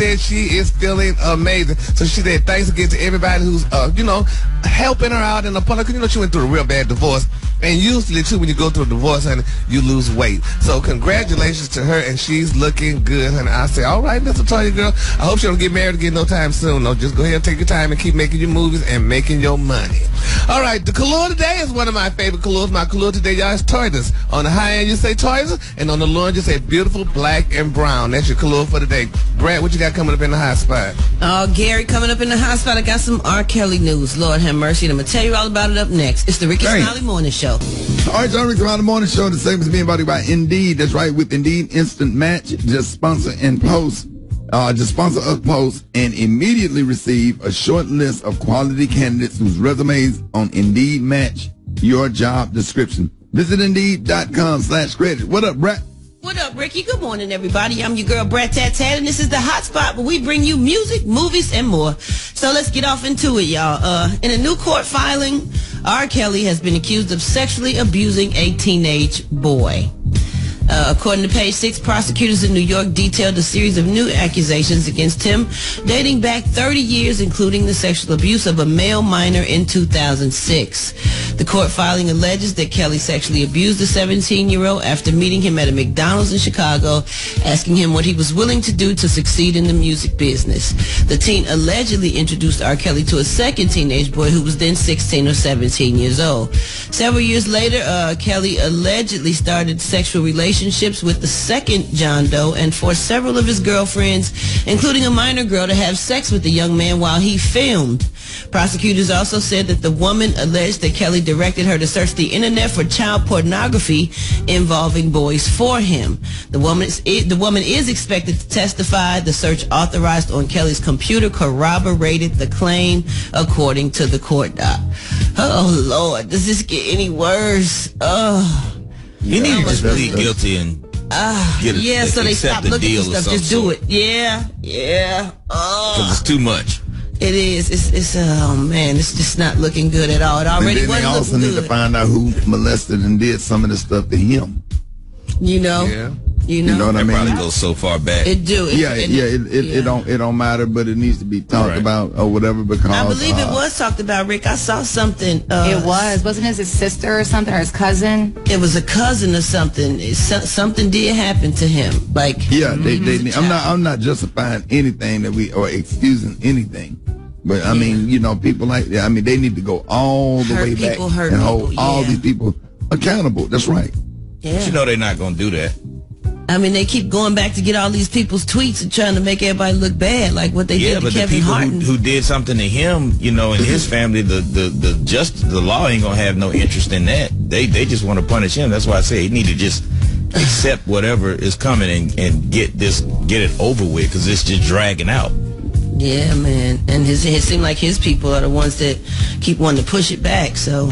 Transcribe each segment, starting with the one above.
said she is feeling amazing. So she said thanks again to everybody who's, uh, you know, helping her out in the public. You know, she went through a real bad divorce. And usually, too, when you go through a divorce, honey, you lose weight. So congratulations to her, and she's looking good, honey. I say, all right, Miss Latoya girl. I hope she don't get married again no time soon. No, just go ahead and take your time and keep making your movies and making your money. All right, the color today is one of my favorite colors. My color today, y'all, is Toys. On the high end, you say Toys, and on the low end, you say beautiful black and brown. That's your color for today. Brad, what you got coming up in the high spot? Oh, Gary, coming up in the high spot, I got some R. Kelly news. Lord have mercy. And I'm going to tell you all about it up next. It's the Ricky Dang. Smiley Morning Show. All right, John Rick around the morning show. The same as being brought to you by Indeed. That's right, with Indeed Instant Match. Just sponsor and post. Uh, just sponsor a post and immediately receive a short list of quality candidates whose resumes on Indeed match your job description. Visit Indeed.com slash credit. What up, Brat? What up, Ricky? Good morning, everybody. I'm your girl, Brad Tat and this is the Hot Spot where we bring you music, movies, and more. So let's get off into it, y'all. Uh, in a new court filing, R. Kelly has been accused of sexually abusing a teenage boy. Uh, according to page six, prosecutors in New York detailed a series of new accusations against him dating back 30 years, including the sexual abuse of a male minor in 2006. The court filing alleges that Kelly sexually abused the 17-year-old after meeting him at a McDonald's in Chicago, asking him what he was willing to do to succeed in the music business. The teen allegedly introduced R. Kelly to a second teenage boy who was then 16 or 17 years old. Several years later, uh, Kelly allegedly started sexual relationships with the second John Doe and forced several of his girlfriends, including a minor girl, to have sex with the young man while he filmed. Prosecutors also said that the woman alleged that Kelly directed her to search the internet for child pornography involving boys for him. The woman is, the woman is expected to testify. The search authorized on Kelly's computer corroborated the claim, according to the court doc. Oh Lord, does this get any worse? You need to just plead guilty and ah, get a, Yeah, so they accept stop a looking deal for stuff. Just do sort. it. Yeah, yeah. Oh. Because it's too much. It is. It's. It's. Oh man, it's just not looking good at all. It And already then they wasn't also looking need to find out who molested and did some of the stuff to him. you know. Yeah. You know. You know what I That mean? probably goes so far back. It do. It, yeah, it- yeah, it, it, yeah. it don't it don't matter, but it needs to be talked Right. about or whatever because I believe it uh, was talked about, Rick. I saw something. Uh, It was. Wasn't it his sister or something or his cousin? It was a cousin or something. So- something did happen to him. Like. Yeah, they, they, Mhm. I'm not I'm not justifying anything that we or excusing anything. But I mean, you know, people like that. I mean, they need to go all the Hurt way back people hurt and hold people, all these people accountable. That's right. Yeah. you know they're not going to do that. I mean, they keep going back to get all these people's tweets and trying to make everybody look bad, like what they Yeah, did to but the Kevin people Hart. who, who did something to him, you know, and his family, the the the just the law ain't gonna have no interest in that. They they just want to punish him. That's why I say he need to just accept whatever is coming and, and get this get it over with because it's just dragging out. Yeah, man. And his, it seemed like his people are the ones that keep wanting to push it back. So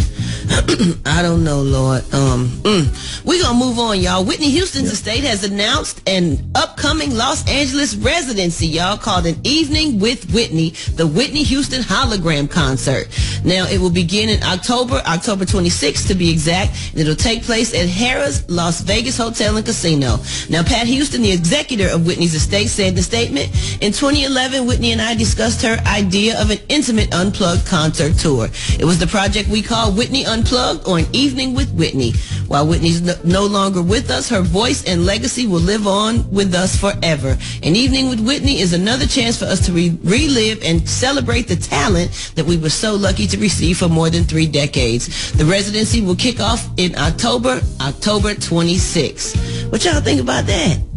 I don't know, Lord. Um, mm. We're going to move on, y'all. Whitney Houston's estate has announced an upcoming Los Angeles residency, y'all, called An Evening with Whitney, the Whitney Houston hologram concert. Now, it will begin in October, October 26th to be exact, and it'll take place at Harrah's Las Vegas Hotel and Casino. Now, Pat Houston, the executor of Whitney's estate, said in a statement, in 2011, Whitney and I discussed her idea of an intimate unplugged concert tour. It was the project we call Whitney Unplugged or An Evening with Whitney. While Whitney's no, longer with us, her voice and legacy will live on with us forever. An Evening with Whitney is another chance for us to re- relive and celebrate the talent that we were so lucky to receive for more than three decades. The residency will kick off in October, October 26th. What y'all think about that?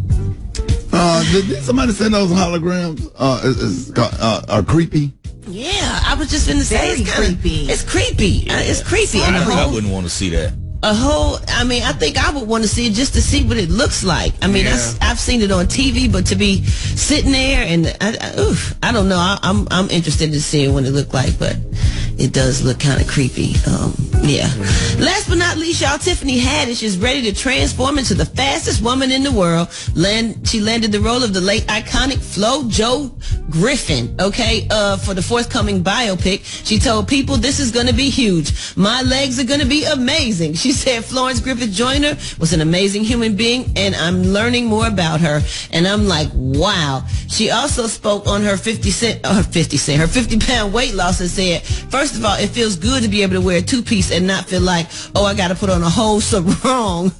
Uh, did, did somebody say those holograms uh, is, is, uh, are creepy? Yeah, I was just gonna say it's kinda, creepy. It's creepy. Uh, It's creepy. And a I, I whole, wouldn't want to see that. A whole. I mean, I think I would want to see it just to see what it looks like. I mean, I, have seen it on TV, but to be sitting there and I, I, oof, I don't know. I, I'm I'm interested to see what it look like, but it does look kind of creepy. Um, yeah. Last but not least, y'all, Tiffany Haddish is ready to transform into the fastest woman in the world. Land, she landed the role of the late iconic Flo Jo Griffin, okay, uh, for the forthcoming biopic. She told people this is going to be huge. My legs are going to be amazing. She said Florence Griffith Joyner was an amazing human being and I'm learning more about her. And I'm like, wow. She also spoke on her 50 cent, uh, 50 cent, her 50 pound weight loss and said, first of all, it feels good to be able to wear a two piece and not feel like, oh, I got to put on a whole sarong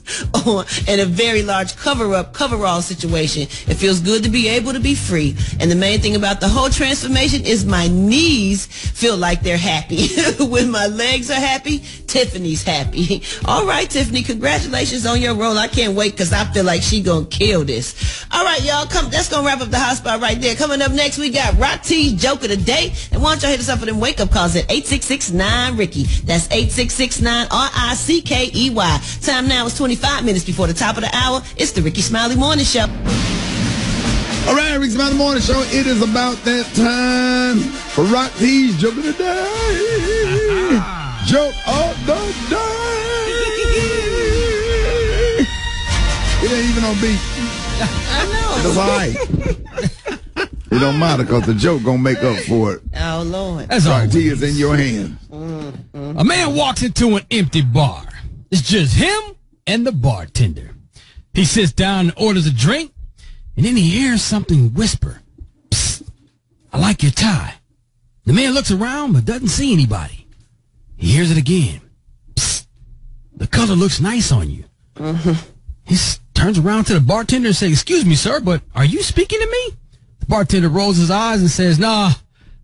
and a very large cover up, coverall situation. It feels good to be able to be free. And the main thing about the whole transformation is my knees feel like they're happy. when my legs are happy, Tiffany's happy. All right, Tiffany, congratulations on your role. I can't wait because I feel like she gonna kill this. All right, y'all, come. That's gonna wrap up the hot spot right there. Coming up next, we got Rock T's joke of the day. And why don't y'all hit us up for them wake up calls at 8669 Ricky. That's 8669 R I C K E Y. Time now is 25 minutes before the top of the hour. It's the Rickey Smiley Morning Show. All right, Rick's Mountain Morning Show. It is about that time for Rock T's Joke of the Day. Joke of oh, It ain't even on beat. I know. It's all right. It don't matter because the joke gonna make up for it. Oh, Lord. That's all. Rock T is in your hand. Mm-hmm. A man walks into an empty bar. It's just him and the bartender. He sits down and orders a drink, and then he hears something whisper, Psst, I like your tie. The man looks around but doesn't see anybody. He hears it again. Psst, the color looks nice on you. Mm-hmm. He s- turns around to the bartender and says, Excuse me, sir, but are you speaking to me? The bartender rolls his eyes and says, Nah,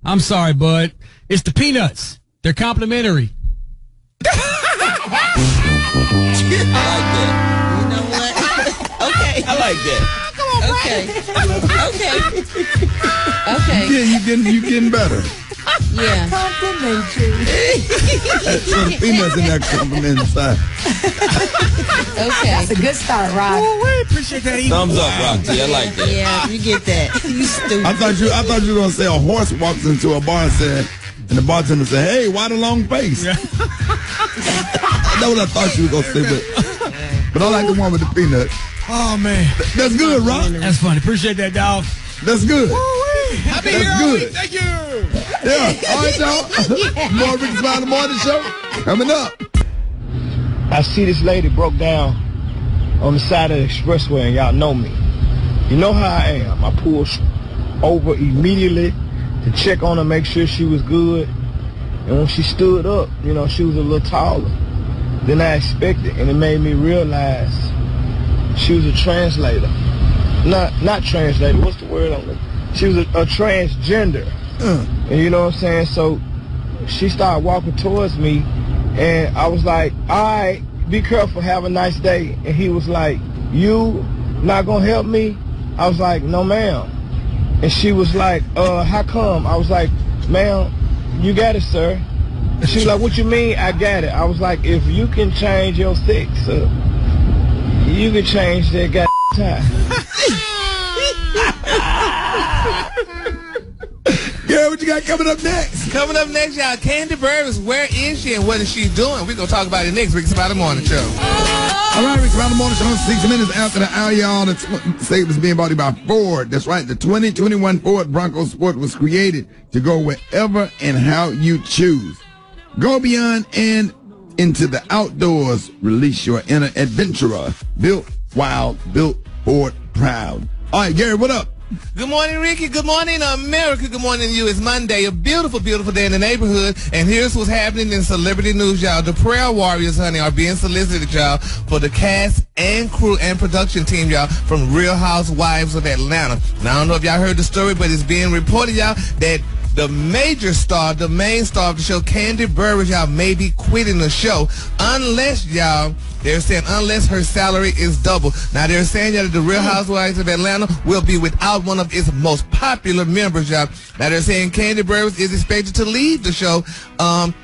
I'm sorry, bud. It's the peanuts. They're complimentary. I like that. You know what? okay. I like that. Come on, okay. okay. Okay. Okay. Yeah, you getting you getting better. Yeah. So the peanuts in that compliment inside. Okay. That's a good start, Rob. we appreciate that. Thumbs up, Rocky. I like that. Yeah, you get that. You stupid. I thought you I thought you were gonna say a horse walks into a bar and said and the bartender said, Hey, why the long face? That's what I thought you were gonna say, but but I like the one with the peanut. Oh, man. That's good, Rock. That's funny. Appreciate that, dog. That's good. Happy That's Hero good. Thank you. Yeah. All right, y'all. More Rick Smiley Morning Show coming up. I see this lady broke down on the side of the expressway, and y'all know me. You know how I am. I pulled over immediately to check on her, make sure she was good. And when she stood up, you know, she was a little taller than I expected, and it made me realize she was a translator. Not not translator. What's the word on it? She was a, a transgender. And you know what I'm saying? So she started walking towards me and I was like, all right, be careful, have a nice day. And he was like, you not gonna help me? I was like, no ma'am. And she was like, uh, how come? I was like, ma'am, you got it, sir. And she was like, what you mean I got it? I was like, if you can change your sex, uh, you can change that goddamn tie. Yeah, what you got coming up next? Coming up next, y'all, Kandi Burruss, where is she and what is she doing? We're going to talk about it next Rick Smiley Morning Show. All right, Rick Smiley Morning Show, six minutes after the hour, y'all. The segment is being brought to you by Ford. That's right. The 2021 Ford Bronco Sport was created to go wherever and how you choose. Go beyond and into the outdoors. Release your inner adventurer. Built wild, built Ford proud. All right, Gary, what up? Good morning, Ricky. Good morning, America. Good morning to you. It's Monday, a beautiful, beautiful day in the neighborhood. And here's what's happening in celebrity news, y'all. The Prayer Warriors, honey, are being solicited, y'all, for the cast and crew and production team, y'all, from Real Housewives of Atlanta. Now, I don't know if y'all heard the story, but it's being reported, y'all, that the major star, the main star of the show, Kandi Burruss, y'all, may be quitting the show unless, y'all, they're saying unless her salary is double. Now they're saying that the Real Housewives of Atlanta will be without one of its most popular members, y'all. Now they're saying Kandi Burruss is expected to leave the show. Um,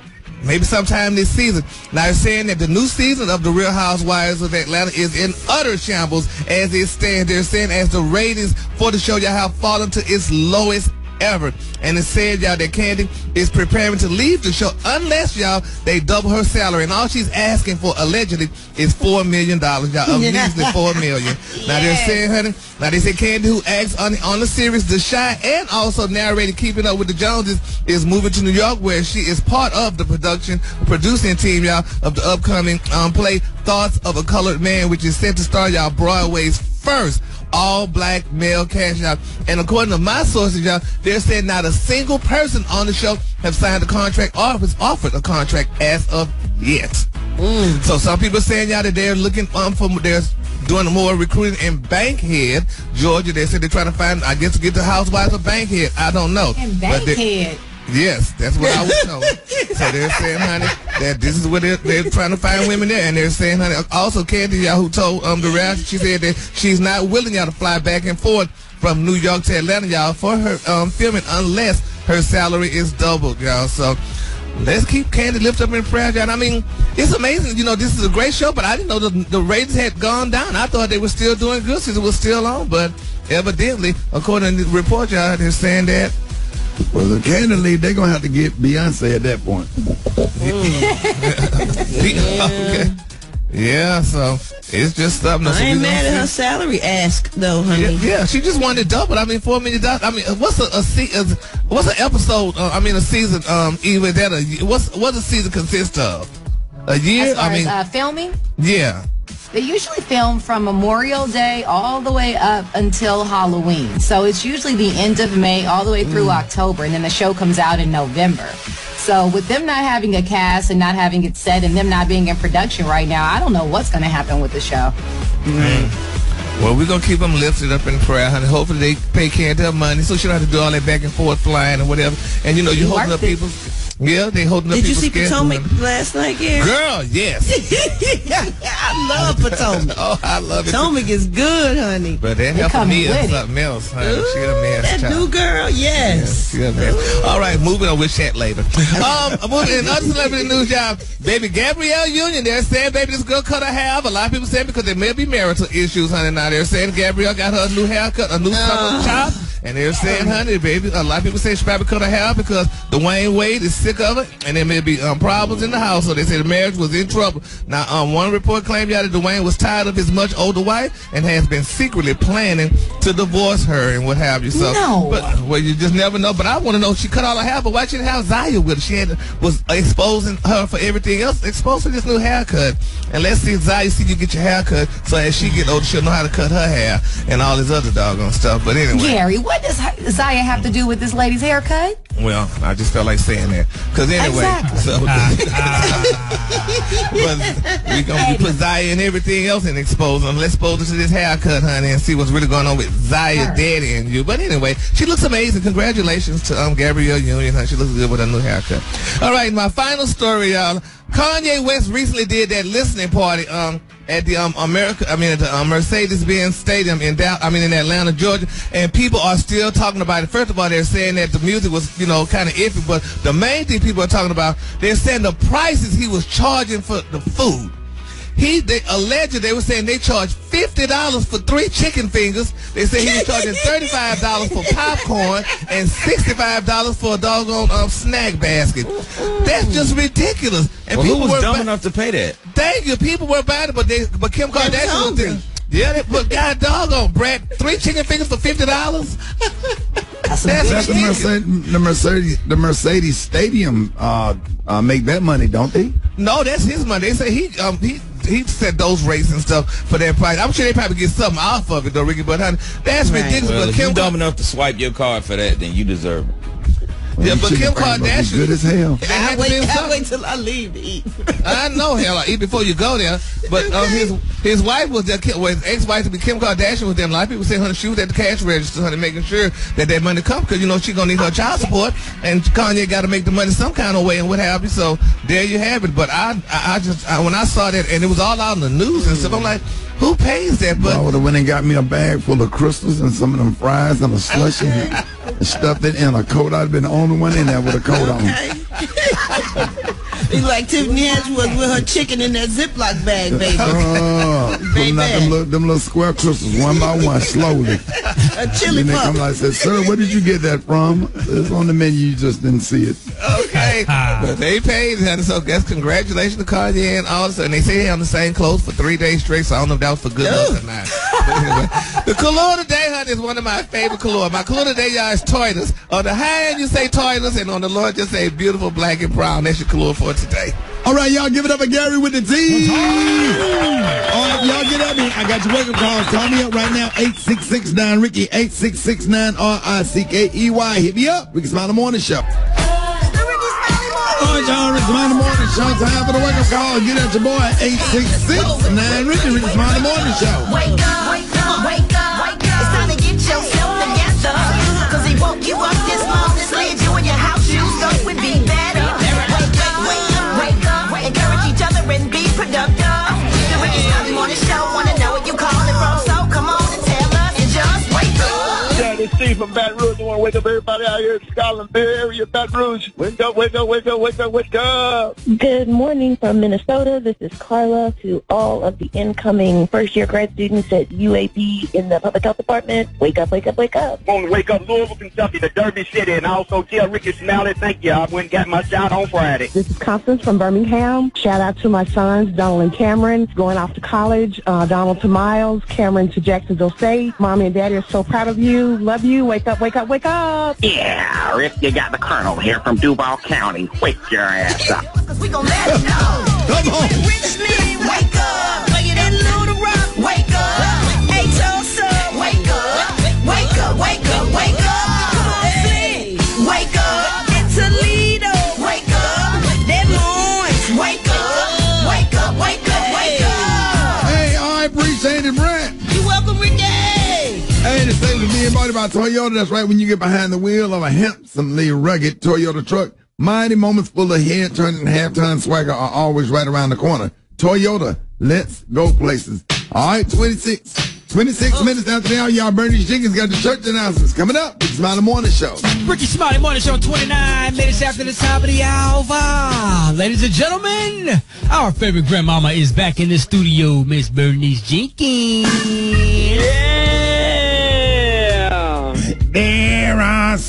maybe sometime this season. Now they're saying that the new season of the Real Housewives of Atlanta is in utter shambles as it stands. They're saying as the ratings for the show y'all have fallen to its lowest ever. And it said, y'all, that Kandi is preparing to leave the show unless, y'all, they double her salary. And all she's asking for, allegedly, is $4 million, y'all. A measly 4 million. Now, they're saying, honey, now they say Kandi, who acts on, on the series The Chi and also narrated Keeping Up with the Joneses, is moving to New York where she is part of the production, producing team, y'all, of the upcoming um, play Thoughts of a Colored Man, which is set to star, y'all, Broadway's first all black male cash out. And according to my sources, y'all, they're saying not a single person on the show have signed a contract or has offered a contract as of yet. So some people saying y'all that they're looking um for they're doing more recruiting in Bankhead, Georgia. They said they're trying to find I guess to get the housewives of Bankhead. I don't know. And Bankhead. Yes, that's what I was told. so they're saying, honey, that this is what they're, they're trying to find women there, and they're saying, honey, also Kandi, y'all who told um the rest, she said that she's not willing y'all to fly back and forth from New York to Atlanta, y'all, for her um filming unless her salary is doubled, y'all. So. Let's keep Kandi lift up in prayer, y'all. I mean, it's amazing. You know, this is a great show, but I didn't know the, the ratings had gone down. I thought they were still doing good since it was still on, but evidently, according to the report, y'all, they're saying that Well, the Kandi leave, they're going to have to get Beyonce at that point. okay. Yeah, so it's just something. I So we ain't mad at her salary ask though, Yeah, honey. yeah, she just wanted to double. I mean, four million dollars. I mean, what's a, a se- uh, what's an episode? Uh, I mean, a season. Um, even that a what's what does a season consist of? A year? As far I mean, as uh, filming, yeah. They usually film from Memorial Day all the way up until Halloween. So it's usually the end of May all the way through Mm. October, and then the show comes out in November. So with them not having a cast and not having it set and them not being in production right now, I don't know what's going to happen with the show. Well, we're gonna keep them lifted up in prayer, honey. Hopefully they pay Kandi her money so she don't have to do all that back and forth flying and whatever. And you know, you're You holding up worked people's. Yeah, they holding up Did you see schedule, Potomac honey. last night, Gary? Girl, yes. I love Potomac. oh, I love it. Potomac is good, honey. But that They helped coming me with something else, honey. she a Ooh, man's that child. new girl, yes. She a man. All right, moving on. We'll chat later. Um, moving in other celebrity news, y'all. Baby Gabrielle Union, they're saying, baby, this girl cut her hair off. A lot of people saying because there may be marital issues, honey. Now they're saying Gabrielle got her a new haircut, a new uh. chop. And they're saying, honey, baby, a lot of people say she probably cut her hair off because Dwyane Wade is sick of it, and there may be um, problems in the house. So they say the marriage was in trouble. Now, um, one report claimed y'all that Dwyane was tired of his much older wife and has been secretly planning to divorce her and what have you. So, No. but well, you just never know. But I want to know. She cut all her hair, but why she didn't have Zaya with her? She had was exposing her for everything else. Exposed to this new haircut. And let's see if Zaya see you get your haircut. So as she get older, she'll know how to cut her hair and all this other doggone stuff. But anyway, Gary, what does Zaya have to do with this lady's haircut? Well, I just felt like saying that. Because anyway, Exactly. so but we gonna be put Zaya and everything else and expose them. Let's expose her to this haircut, honey, and see what's really going on with Zaya, Her. daddy, and you. But anyway, she looks amazing. Congratulations to um Gabrielle Union. Honey. She looks good with a new haircut. All right, my final story, y'all. Kanye West recently did that listening party um at the um America I mean at the um, Mercedes-Benz Stadium in Dow- I mean in Atlanta, Georgia, and people are still talking about it. First of all, they're saying that the music was you know kind of iffy, but the main thing people are talking about, they're saying the prices he was charging for the food. He they alleged they were saying they charged fifty dollars for three chicken fingers. They said he was charging thirty five dollars for popcorn and sixty five dollars for a doggone um, snack basket. That's just ridiculous. And Well, who was were dumb bu- enough to pay that? Thank you. People were buying it, but they but Kim Kardashian was hungry. there. Yeah, they, but God doggone, Brat, three chicken fingers for fifty dollars. That's That's the ridiculous. Mercedes, the Mercedes, the Mercedes Stadium uh, uh, make that money, don't they? No, that's his money. They say he um he he set those rates and stuff for that price. I'm sure they probably get something off of it though, Ricky. But honey, that's Right. ridiculous. Well, but if Kim you dumb enough to swipe your card for that, then you deserve it. Well, Yeah, but Kim fingers Kardashian- good as hell. There had I wait, be I wait till I leave to eat. I know, hell, I eat before you go there. But um, his his wife was there, well, his ex-wife to be Kim Kardashian was there. And a lot of people say, honey, she was at the cash register, honey, making sure that that money comes because, you know, she's going to need her child support. And Kanye got to make the money some kind of way and what have you. So there you have it. But I, I, I just, I, when I saw that, and it was all out in the news and stuff, I'm like, who pays that? I But would have went and got me a bag full of crystals and some of them fries and a slushy and stuffed it in a coat. I'd been the only one in there with a coat on. Be like Tiffany Haddish was with her chicken in that Ziploc bag, uh, baby. Pulling out them little, them little square crystals one by one, slowly. A chili And they come pump. like, said, sir, where did you get that from? It's on the menu, you just didn't see it. Okay, but they paid, and so guess congratulations to Kanye and all this. And they say they on the same clothes for three days straight. So I don't know if that was for good luck or not. Anyway, the color today, honey, is one of my favorite color. My color today, y'all, is Toilers. On the high end, you say Toilers, and on the low, just say beautiful black and brown. That's your color for today. All right, y'all, give it up for Gary with the T. All right, y'all get at me. I got your wake-up calls. Call me up right now, 8669 Ricky, 8669 R-I-C-K-E-Y. Hit me up. Rickey Smiley Morning Show. All right, y'all, Rickey Smiley Morning Show. Time for the wake-up call. Get at your boy, 8669 Ricky, Rickey Smiley Morning Show. Wake up, Steve from Baton Rouge. I want to wake up everybody out here in Scotland Bay area, Baton Rouge. Wake up, wake up, wake up, wake up, wake up. Good morning from Minnesota. This is Carla to all of the incoming first year grad students at UAB in the public health department. Wake up, wake up, wake up. I want to wake up Louisville, Kentucky, the Derby City, and also tell Rickey Smiley thank you. I went and got my shot on Friday. This is Constance from Birmingham. Shout out to my sons, Donald and Cameron, going off to college. Uh, Donald to Miles, Cameron to Jacksonville State. Mommy and Daddy are so proud of you. Love you. Wake up, wake up, wake up. Yeah, Rick, you got the Colonel here from Duval County. Wake your ass up. Cause we gon' let it know. Come on. Richmond, wake up. Play it Rock, wake up. Hey, being bought by Toyota. That's right. When you get behind the wheel of a handsomely rugged Toyota truck, mighty moments full of head turning half ton swagger are always right around the corner. Toyota, let's go places. All right, 26, 26 minutes after hour, y'all Bernie Jenkins got the church announcements coming up. It's Smiley Morning Show. Rickey Smiley Morning Show, 29 minutes after the top of the hour. Ladies and gentlemen, our favorite grandmama is back in the studio, Miss Bernice Jenkins. There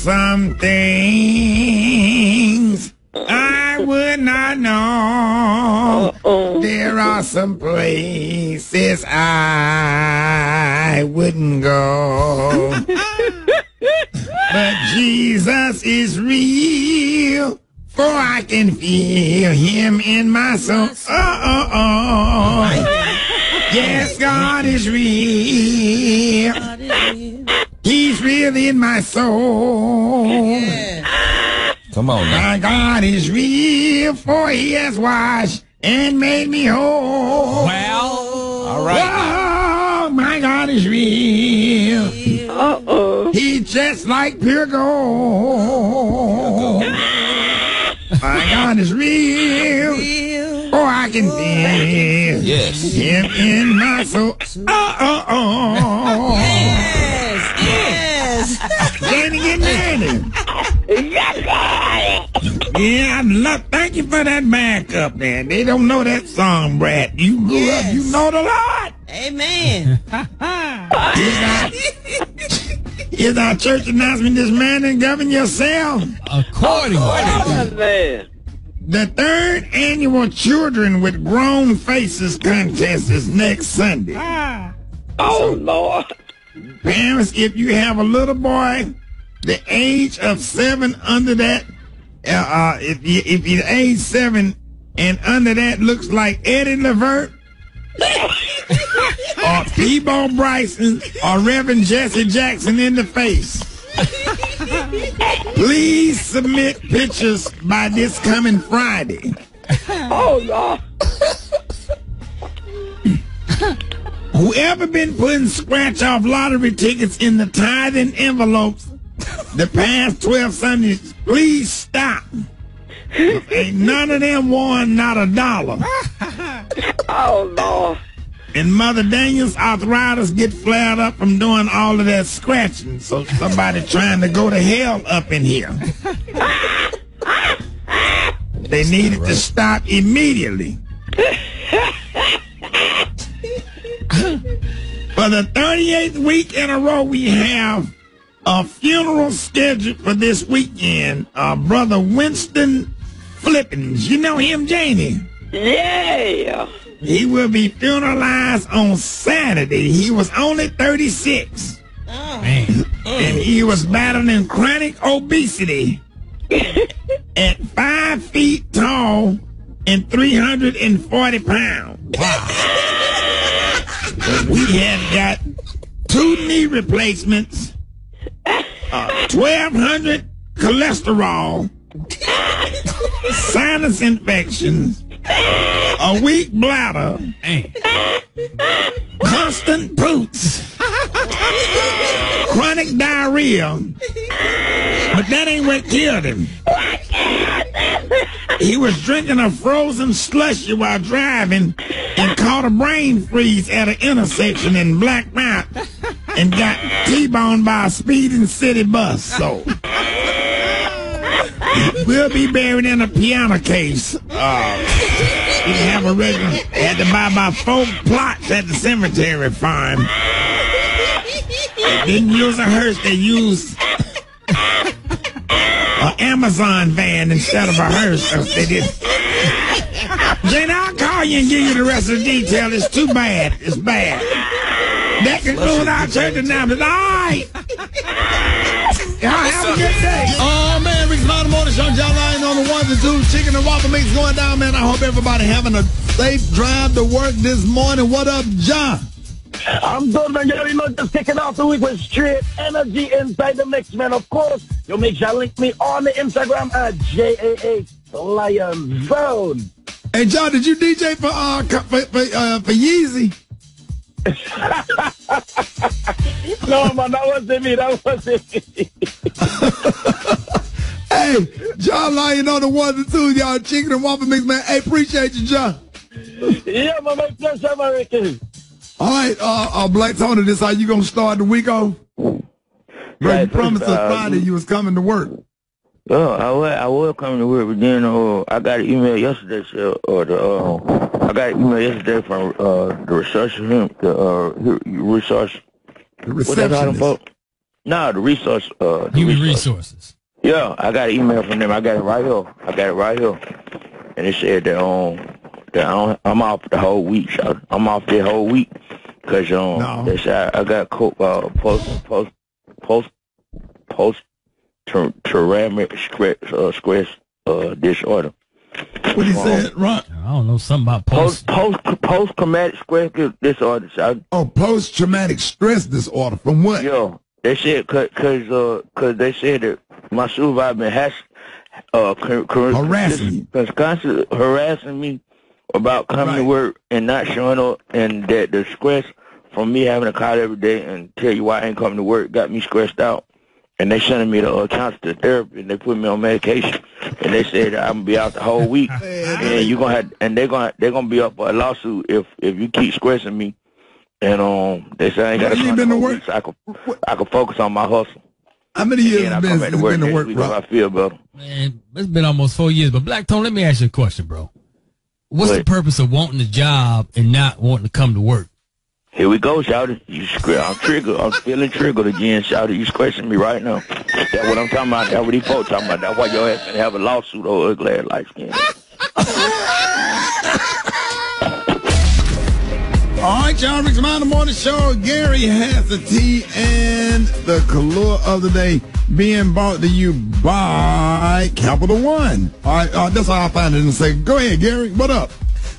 some things I would not know. oh There are some places I wouldn't go. but Jesus is real, for I can feel him in my soul. Oh, oh, oh. Yes, God is real. He's real in my soul. Come on now. My God is real, for he has washed and made me whole. Well, All right. Oh, my God is real. Uh-oh. He's just like pure gold. My God is real. real. Oh, I can feel Yes. him in my soul. Oh, oh, oh. Yes, yes. Danny, get ready. Yeah, I love, thank you for that backup man. They don't know that song, Brat. You grew up, you know the Lord. Amen. Here's our, church announcement this Man, and Govern yourself. accordingly. The third annual Children with Grown Faces contest is next Sunday. Ah. Oh, Lord. Parents, if you have a little boy, the age of seven under that, uh, uh, if you, if you're age seven and under that looks like Eddie Levert, or Peabo Bryson, or Reverend Jesse Jackson in the face. Please submit pictures by this coming Friday. Oh, Lord. Whoever been putting scratch off lottery tickets in the tithing envelopes the past 12 Sundays, please stop. Ain't none of them won not a dollar. Oh, Lord. And Mother Daniel's arthritis get flared up from doing all of that scratching. So somebody trying to go to hell up in here. They needed to stop immediately. For the 38th week in a row, we have a funeral scheduled for this weekend. Uh, Brother Winston Flippins. You know him, Janie? Yeah. He will be funeralized on Saturday. He was only 36. Man. And he was battling chronic obesity at five feet tall and 340 pounds. we have got two knee replacements, uh, 1200 cholesterol, sinus infections, a weak bladder, constant poops, chronic diarrhea. But that ain't what killed him. He was drinking a frozen slushy while driving and caught a brain freeze at an intersection in Black Mount and got T-boned by a speeding city bus. So we'll be buried in a piano case. Uh, didn't have a regular. Had to buy my four plots at the cemetery farm. They didn't use a hearse. They used an Amazon van instead of a hearse. They did. Jane, I'll call you and give you the rest of the detail. It's too bad. It's bad. That concludes our church announcement. All right. Y'all have a good day. Oh man, Rick's Mountain Morning Show, John Lyon on the ones and twos, chicken and waffle mix going down, man. I hope everybody having a safe drive to work this morning. What up, John? I'm good, man. You already know, just kicking off the week with straight energy inside the mix, man. Of course, you'll make sure to link me on the Instagram at JAA Lion Zone. Hey, John, did you DJ for uh for for, uh, for Yeezy? No, man, that wasn't me. That wasn't me. Hey, John Lyon on the ones and twos, y'all. Chicken and waffle mix, man. Hey, appreciate you, John. yeah, man, my pleasure, man, Ricky. All right, uh, uh, Black Tony, this how you gonna start the week off? Bro, you promised us uh, Friday you was coming to work. Oh, I was I was coming to work, but then uh, I got an email yesterday, so, or the uh, I got an email yesterday from uh, the research him, the uh, he- resource. What they call them receptionist. folks? No, the resource. Uh, the Human resource. resources. Yeah, I got an email from them. I got it right here. I got it right here, and it said that um that I don't, I'm off the whole week. So I'm off the whole week because um No. they said I, I got co- uh, post post post post ter- ceramic stress uh, stress uh, disorder. What he said, Ron? I don't know something about post. Post post post traumatic stress disorder. So I, Oh, post traumatic stress disorder. From what? Yo, they said cause cause, uh, cause they said that my supervisor been has uh cur- cur- Harassing you. cause constantly harassing me about coming to work and not showing up, and that the stress from me having to call every day and tell you why I ain't coming to work got me stressed out. And they sending me to uh, counselor therapy, and they put me on medication, and they said I'm gonna be out the whole week, and you gonna have, and they're gonna they're gonna be up for a lawsuit if if you keep stressing me, and um they said I ain't gotta Well, you come been the to work- so I can I can focus on my hustle. How many years and has I been come back since to work been to work, week if Rob? I feel better. Man, it's been almost four years. But Black Tone, let me ask you a question, bro. What's the purpose of wanting a job and not wanting to come to work? Here we go, shouted. You scr- I'm triggered. I'm feeling triggered again, shouted. You scratching me right now. That's what I'm talking about. That's what these folks talking about. That's why your ass gonna have a lawsuit over ugly ass light skin. All right, y'all. Rick's the Morning Show. Gary has the tea and the color of the day being brought to you by Capital One. All right, uh, that's how I find it and say, go ahead, Gary. What up?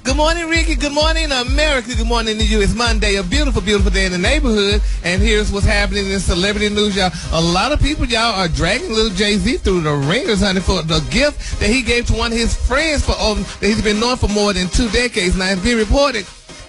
Good morning, Ricky. Good morning, America. Good morning to you. It's Monday, a beautiful, beautiful day in the neighborhood. And here's what's happening in celebrity news, y'all. A lot of people, y'all, are dragging little Jay Z through the ringers, honey, for the gift that he gave to one of his friends for over, that he's been known for more than two decades. Now, it's been reported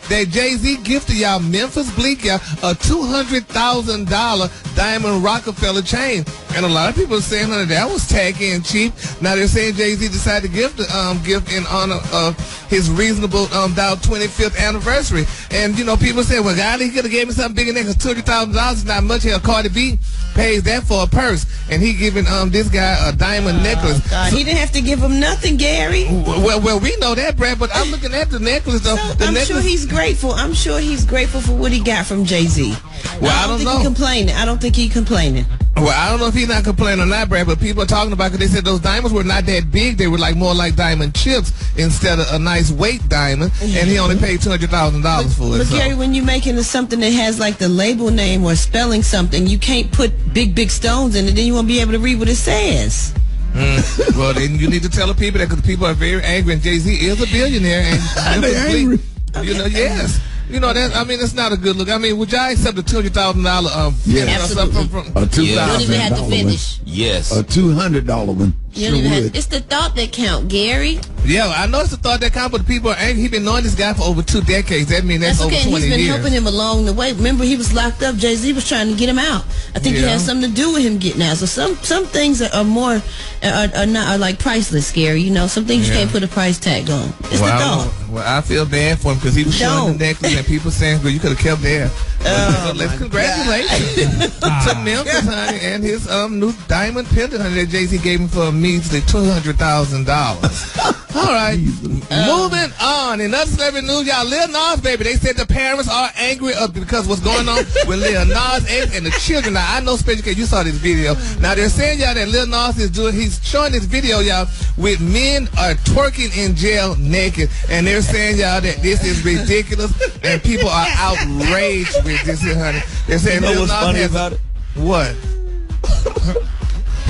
that Jay Z gifted y'all Memphis Bleek, y'all, a $200,000 diamond Rockefeller chain. And a lot of people are saying that that was tacky and cheap. Now they're saying Jay-Z decided to give the um, gift in honor of his reasonable um, doubt 25th anniversary. And, you know, people say, well, God, he could have gave me something bigger than because $200,000 is not much. Hell, Cardi B pays that for a purse. And he giving um, this guy a diamond necklace. God, he didn't have to give him nothing, Gary. Well, well, we know that, Brat, but I'm looking at the necklace. Though. the I'm necklace sure he's grateful. I'm sure he's grateful for what he got from Jay Z. Well, I I don't don't think know. he complaining. I don't think he complaining. Well, I don't know if he's not complaining or not, Brat, but people are talking about because they said those diamonds were not that big. They were like more like diamond chips instead of a nice weight diamond, and he only paid two hundred thousand dollars for it. But so. Gary, when you're making something that has like the label name or spelling something, you can't put big, big stones in it. Then you won't be able to read what it says. Mm. well, then you need to tell the people that because people are very angry, and Jay Z is a billionaire, and They angry. You know, yes. You know that. I mean, it's not a good look. I mean, would y'all accept a two hundred thousand dollar um Yeah. payment or something from? A two You don't even have to dollar one. finish. Yes. A two hundred dollar one. You Sure have, it's the thought that count, Gary. Yeah, I know it's the thought that count, but the people are angry. He's been knowing this guy for over two decades. That means that's, That's okay. over and He's twenty been years. helping him along the way. Remember, he was locked up. Jay Z was trying to get him out. I think it Yeah. has something to do with him getting out. So some some things are, are more are, are not are like priceless, Gary. You know, some things you can't put a price tag on. It's well, the thought. don't- well, I feel bad for him because he was showing Don't. the necklace and people saying, "Well, you could have kept there." Oh, so let's congratulations to Memphis, honey, and his um new diamond pendant, honey, that Jay Z gave him for a measly two hundred thousand dollars. All right, moving on. In other celebrity news, y'all, Lil Nas, baby, they said the parents are angry because what's going on with Lil Nas X and the children. Now, I know, special case you saw this video. Now, they're saying, y'all, that Lil Nas is doing, he's showing this video, y'all, with men are twerking in jail naked. And they're saying, y'all, that this is ridiculous and people are outraged with this here, honey. They're saying You know Lil what's Nas funny has- about it? What?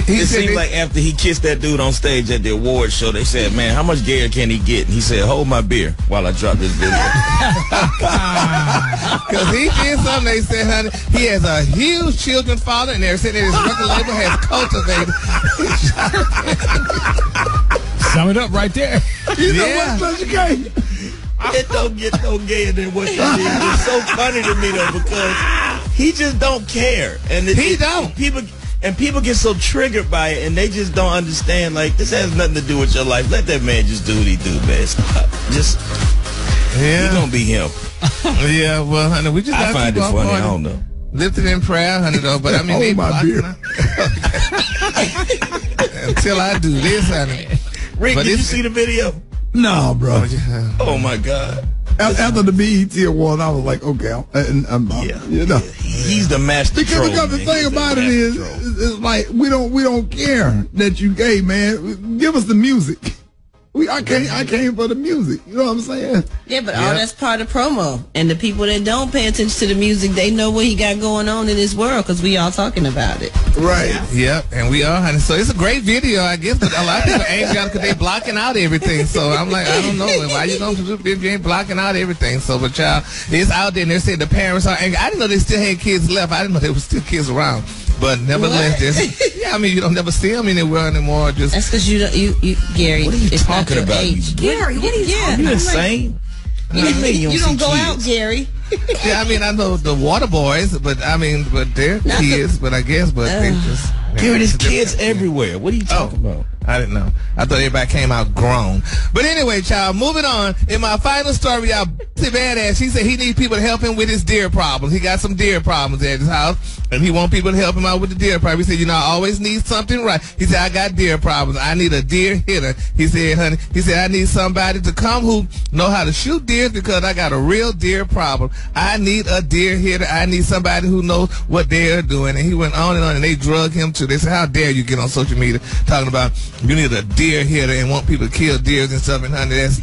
it said seemed they- like after he kissed that dude on stage at the award show, they said, "Man, how much gayer can he get?" And he said, "Hold my beer while I drop this video." Because he did something, they said, honey, he has a huge children father, and they're saying that his record label has cultivated. Sum it up right there. You know Yeah. what, Special K? It don't get no gayer than what you did. It's so funny to me though because he just don't care, and it, He it- don't. People and people get so triggered by it, and they just don't understand. Like this has nothing to do with your life. Let that man just do what he do, man. Stop. Just he Yeah. gonna be him. Yeah, well, honey, we just I gotta find keep it our funny. I don't know. Lifted in prayer, honey, though. But I mean, Hold they my blocking beer. Until I do this, honey. Rick, But did you see the video? No, bro. Oh, oh my God. After, after the BET award, I was like, okay, I'm, and I'm, Yeah. you know. He's the master Because, troll, because the man. thing He's the about it master troll. it's it's like we don't we don't care that you gay, man. Give us the music. We I came I came for the music. You know what I'm saying? Yeah, but Yeah. all that's part of promo. And the people that don't pay attention to the music, they know what he got going on in this world because we all talking about it. Right. Yep, and we are, honey. So it's a great video, I guess. But a lot of people ain't got because they blocking out everything. So I'm like, I don't know why you gonna do if you ain't blocking out everything. So, but y'all, it's out there. and They're saying the parents are angry. I didn't know they still had kids left. I didn't know there was still kids around. But nevertheless, there's, yeah, I mean, you don't never see them anywhere anymore. Just That's because you don't, you, you, Gary. What are you talking about, you Age. Gary, what are you yeah, talking You insane? You, What do you mean you you don't go out. Gary. yeah, I mean, I know the Water Boys, but I mean, but they're Not the- kids. But I guess, but they just Gary, there's it's kids everywhere. What are you talking oh, about? I didn't know. I thought everybody came out grown. But anyway, child, moving on. In my final story, y'all, Badazz, he said he needs people to help him with his deer problems. He got some deer problems at his house, and he want people to help him out with the deer problem. He said, you know, I always need something right. He said, I got deer problems. I need a deer hitter. He said, honey, he said, I need somebody to come who know how to shoot deer because I got a real deer problem. I need a deer hitter. I need somebody who knows what they're doing. And he went on and on, and they drug him to. They said, how dare you get on social media talking about you need a deer hitter and want people to kill deers and stuff. And honey, that's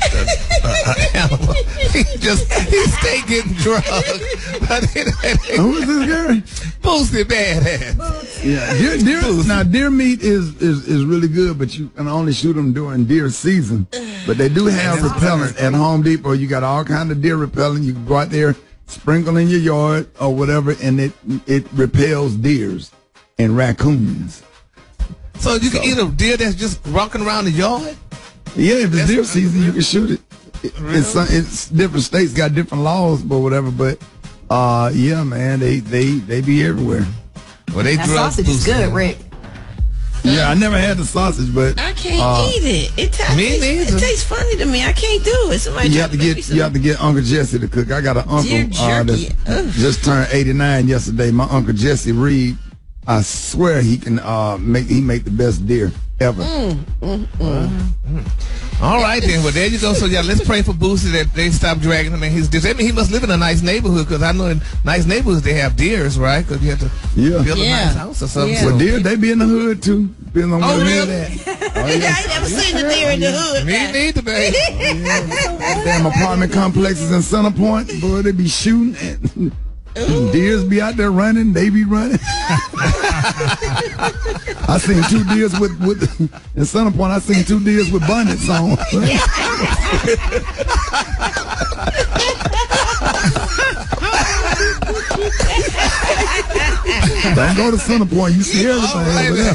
uh, animal. He just he stay getting drugged. But anyway, Who is this Gary? Boosie Badazz. Yeah, deer, deer, now deer meat is, is is really good, but you can only shoot them during deer season. But they do have repellent at Home Depot. You got all kind of deer repellent. You can go out there, sprinkle in your yard or whatever, and it it repels deers and raccoons. So you can eat a deer that's just walking around the yard. Yeah, if it's That's deer what- season, you can shoot it. It- It's some, it's different states got different laws, but whatever. But uh, yeah, man, they they they be everywhere. Well, they That grew up sausage is boosting. good, Rick. Yeah, I never had the sausage, but I can't uh, eat it. It, ta- Me it, neither. it tastes funny to me. I can't do it. Somebody You have to get you have to get Uncle Jesse to cook. I got an uncle Deer uh, that just turned 89 yesterday. My uncle Jesse Reed. I swear he can uh, make he make the best deer ever. Mm, mm, mm. All right then. Well, there you go. So yeah, let's pray for Boosie that they stop dragging him in his deer. I mean, he must live in a nice neighborhood because I know in nice neighborhoods they have deers, right? Because you have to Yeah. build a Yeah. nice house or something. Yeah. Well, deer they be in the hood too. Depends on Oh, where really? they're at. Oh, I ain't never seen the deer in the hood. Me neither, baby. Oh, Damn apartment complexes in Center Point, boy, they be shooting and deers be out there running. They be running. I seen two deers with with in Center Point. I seen two deers with bonnets on. Don't go to Center Point. You see everything over there.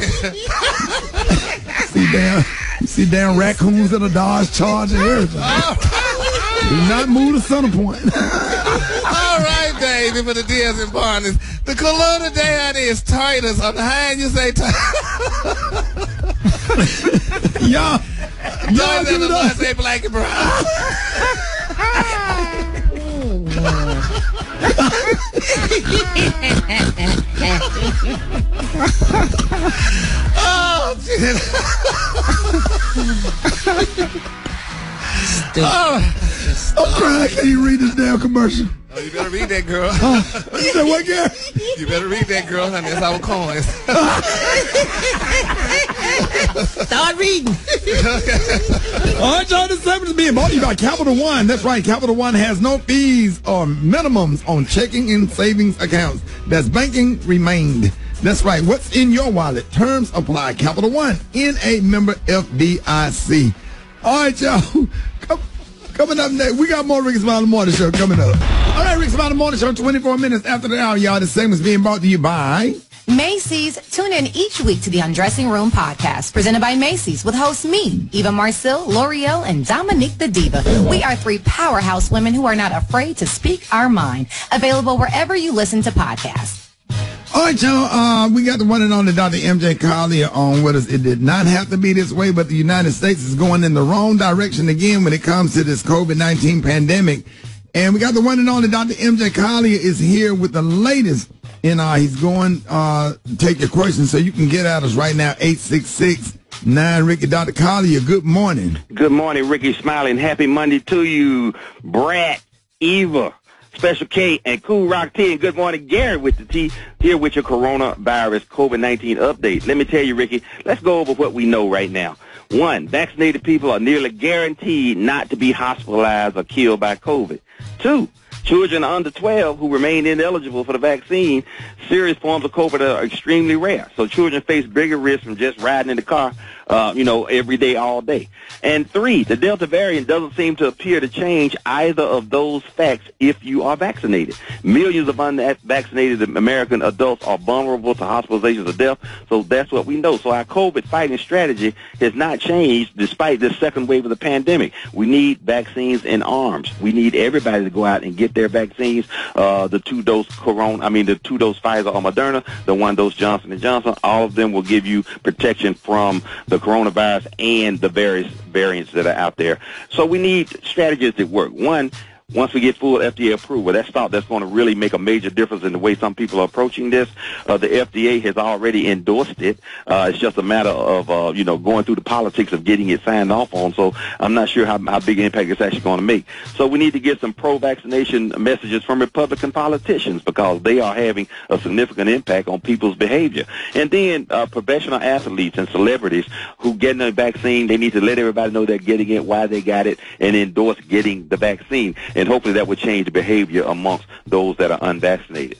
see damn, you see damn raccoons in a Dodge Charger everything. Do not move to Center Point. Baby, for the deers and barners. The color today honey, is Titus. On the hand, you say Titus. Y'all, y'all give it up. say black and brown. oh, shit. oh, I'm crying. I can't read this damn commercial. Oh, you better read that, girl. You said what, girl? You better read that, girl, honey. That's our coins. Start reading. All right, y'all, this segment is being brought to you by Capital One. That's right, Capital One has no fees or minimums on checking and savings accounts. That's banking remained. That's right. What's in your wallet? Terms apply. Capital One, NA member FDIC. All right, y'all. Coming up next, we got more Rick Smiley Morning Show coming up. All right, Rick Smiley Morning Show, 24 minutes after the hour, y'all. This segment is being brought to you by. Macy's. Tune in each week to the Undressing Room podcast, presented by Macy's, with hosts me, Eva Marcille, L'Oreal, and Dominique the Diva. We are three powerhouse women who are not afraid to speak our mind. Available wherever you listen to podcasts. All right, y'all. Uh, we got the one and only Dr. MJ Collier on with us. It did not have to be this way, but the United States is going in the wrong direction again when it comes to this COVID-19 pandemic. And we got the one and only Dr. MJ Collier is here with the latest. And uh, he's going uh, take your questions so you can get at us right now. 866 9 Rickey Dr. Collier. Good morning. Good morning, Rickey Smiley, and happy Monday to you, Brat, Eva, Special K, and Cool Rock T. And good morning, Gary with the T, here with your coronavirus COVID-19 update. Let me tell you, Rickey, let's go over what we know right now. One, vaccinated people are nearly guaranteed not to be hospitalized or killed by COVID. Two, children under 12 who remain ineligible for the vaccine, serious forms of COVID are extremely rare. So children face bigger risks from just riding in the car, uh, you know, every day, all day. And three, the Delta variant doesn't seem to appear to change either of those facts if you are vaccinated. Millions of unvaccinated American adults are vulnerable to hospitalizations or death, so that's what we know. So our COVID fighting strategy has not changed despite this second wave of the pandemic. We need vaccines in arms. We need everybody to go out and get their vaccines, uh, the two-dose corona, I mean the two-dose Pfizer or Moderna, the one-dose Johnson & Johnson, all of them will give you protection from the coronavirus and the various variants that are out there. So we need strategies that work. One, once we get full FDA approval, that's that's going to really make a major difference in the way some people are approaching this. Uh, the FDA has already endorsed it. Uh, it's just a matter of, uh, you know, going through the politics of getting it signed off on. So I'm not sure how, how big an impact it's actually going to make. So we need to get some pro-vaccination messages from Republican politicians because they are having a significant impact on people's behavior. And then uh, professional athletes and celebrities who get the vaccine, they need to let everybody know they're getting it, why they got it, and endorse getting the vaccine. Hopefully that would change the behavior amongst those that are unvaccinated.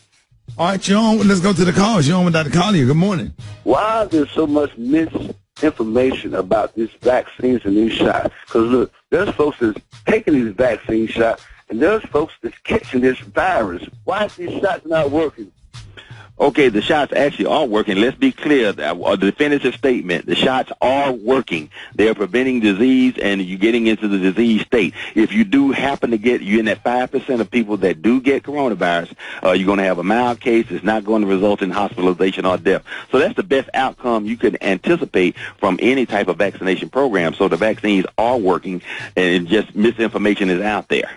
All right, you're. Let's go to the calls. You're on with Dr. Collier. Good morning. Why is there so much misinformation about these vaccines and these shots? Because look, there's folks that's taking these vaccine shots, and there's folks that's catching this virus. Why is these shots not working? Okay, the shots actually are working. Let's be clear. A definitive statement. The shots are working. They're preventing disease and you're getting into the disease state. If you do happen to get, you're in that 5% of people that do get coronavirus, uh, you're going to have a mild case. It's not going to result in hospitalization or death. So that's the best outcome you can anticipate from any type of vaccination program. So the vaccines are working and just misinformation is out there.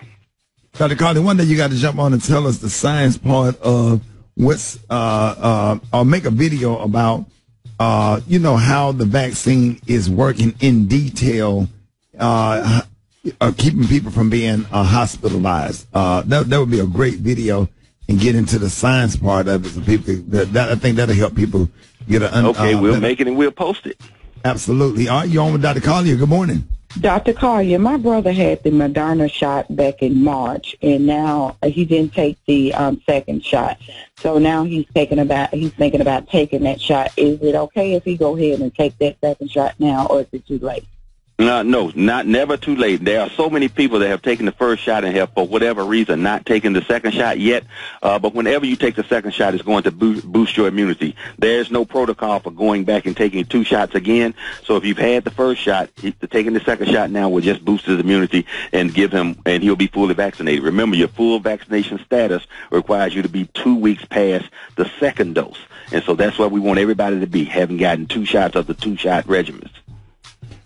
Dr. Carly, one day you got to jump on and tell us the science part of what's, uh, uh, or make a video about, uh, you know, how the vaccine is working in detail, uh, uh keeping people from being uh, hospitalized. Uh, that, that would be a great video and get into the science part of it so people, that, that, I think that'll help people get a, un- Okay, we'll better- make it and we'll post it. Absolutely. All right, you on with Dr. Collier. Good morning. Dr. Collier, my brother had the Moderna shot back in March, and now uh, he didn't take the um, second shot. So now he's taking about he's thinking about taking that shot. Is it okay if he go ahead and take that second shot now, or is it too late? No, no, not never too late. There are so many people that have taken the first shot and have, for whatever reason, not taken the second shot yet. Uh, but whenever you take the second shot, it's going to boost, your immunity. There's no protocol for going back and taking two shots again. So if you've had the first shot, taking the second shot now will just boost his immunity and give him, and he'll be fully vaccinated. Remember, your full vaccination status requires you to be two weeks past the second dose. And so that's what we want everybody to be, having gotten two shots of the two-shot regimens.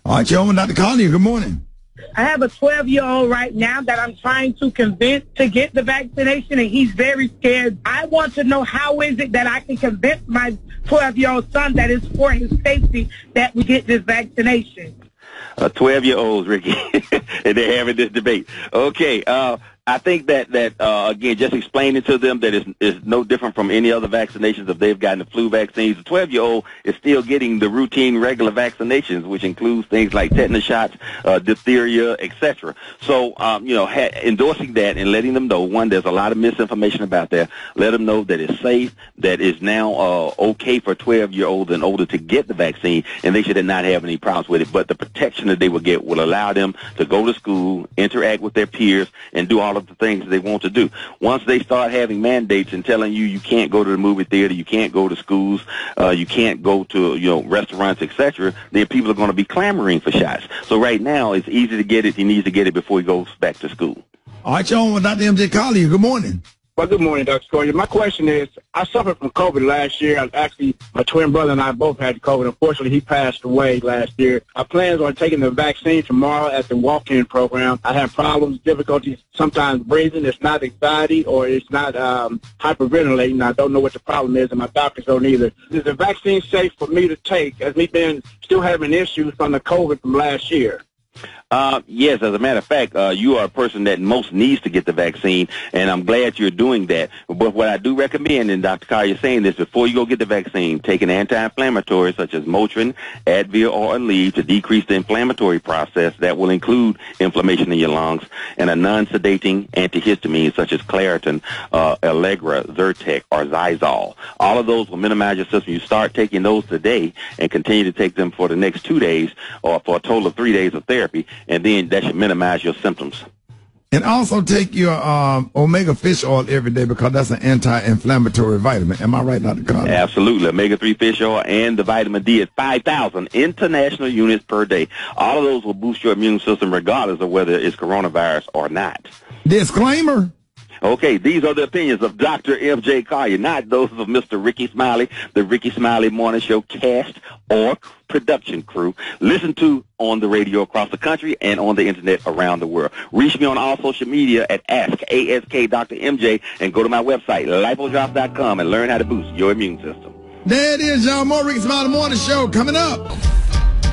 All right, you on Dr. Collier. Good morning. I have a 12 year old right now that I'm trying to convince to get the vaccination, and he's very scared. I want to know how is it that I can convince my 12 year old son that it's for his safety that we get this vaccination. uh, 12 year olds, Rickey, and they're having this debate. Okay, uh, I think that that uh, again, just explaining to them that it's, it's no different from any other vaccinations. If they've gotten the flu vaccines, the 12 year old is still getting the routine, regular vaccinations, which includes things like tetanus shots, uh, diphtheria, etc. So, um, you know, ha- endorsing that and letting them know one, there's a lot of misinformation about that. Let them know that it's safe, that it's now uh, okay for 12 year olds and older to get the vaccine, and they should not have any problems with it. But the protection that they will get will allow them to go to school, interact with their peers, and do all of the things they want to do. Once they start having mandates and telling you you can't go to the movie theater, you can't go to schools, uh, you can't go to you know restaurants, etc., then people are going to be clamoring for shots. So right now, it's easy to get it. He needs to get it before he goes back to school. All right, with Dr. MJ Collier. Good morning. Well, good morning, Dr. Scoria. My question is, I suffered from COVID last year. I- Actually, my twin brother and I both had COVID. Unfortunately, he passed away last year. I plan on taking the vaccine tomorrow at the walk-in program. I have problems, difficulties, sometimes breathing. It's not anxiety or it's not um, hyperventilating. I don't know what the problem is, and my doctors don't either. Is the vaccine safe for me to take as me being still having issues from the COVID from last year? Uh, yes, as a matter of fact, uh, you are a person that most needs to get the vaccine, and I'm glad you're doing that. But what I do recommend, and Dr. Carr, you're saying this, before you go get the vaccine, take an anti-inflammatory such as Motrin, Advil, or Aleve to decrease the inflammatory process that will include inflammation in your lungs, and a non-sedating antihistamine such as Claritin, uh, Allegra, Zyrtec, or Xyzal. All of those will minimize your system. You start taking those today and continue to take them for the next two days or for a total of three days of therapy, and then that should minimize your symptoms. And also take your um, omega fish oil every day because that's an anti-inflammatory vitamin. Am I right, Dr. Collier? Absolutely. Omega-3 fish oil and the vitamin D at 5,000 international units per day. All of those will boost your immune system regardless of whether it's coronavirus or not. Disclaimer. Okay, these are the opinions of Dr. M.J. Collier, not those of Mr. Rickey Smiley, the Rickey Smiley Morning Show cast or production crew. Listen to on the radio across the country and on the internet around the world. Reach me on all social media at Ask, A-S-K Dr. MJ, and go to my website, lipodrop.com, and learn how to boost your immune system. There it is, y'all. More Rickey Smiley Morning Show coming up.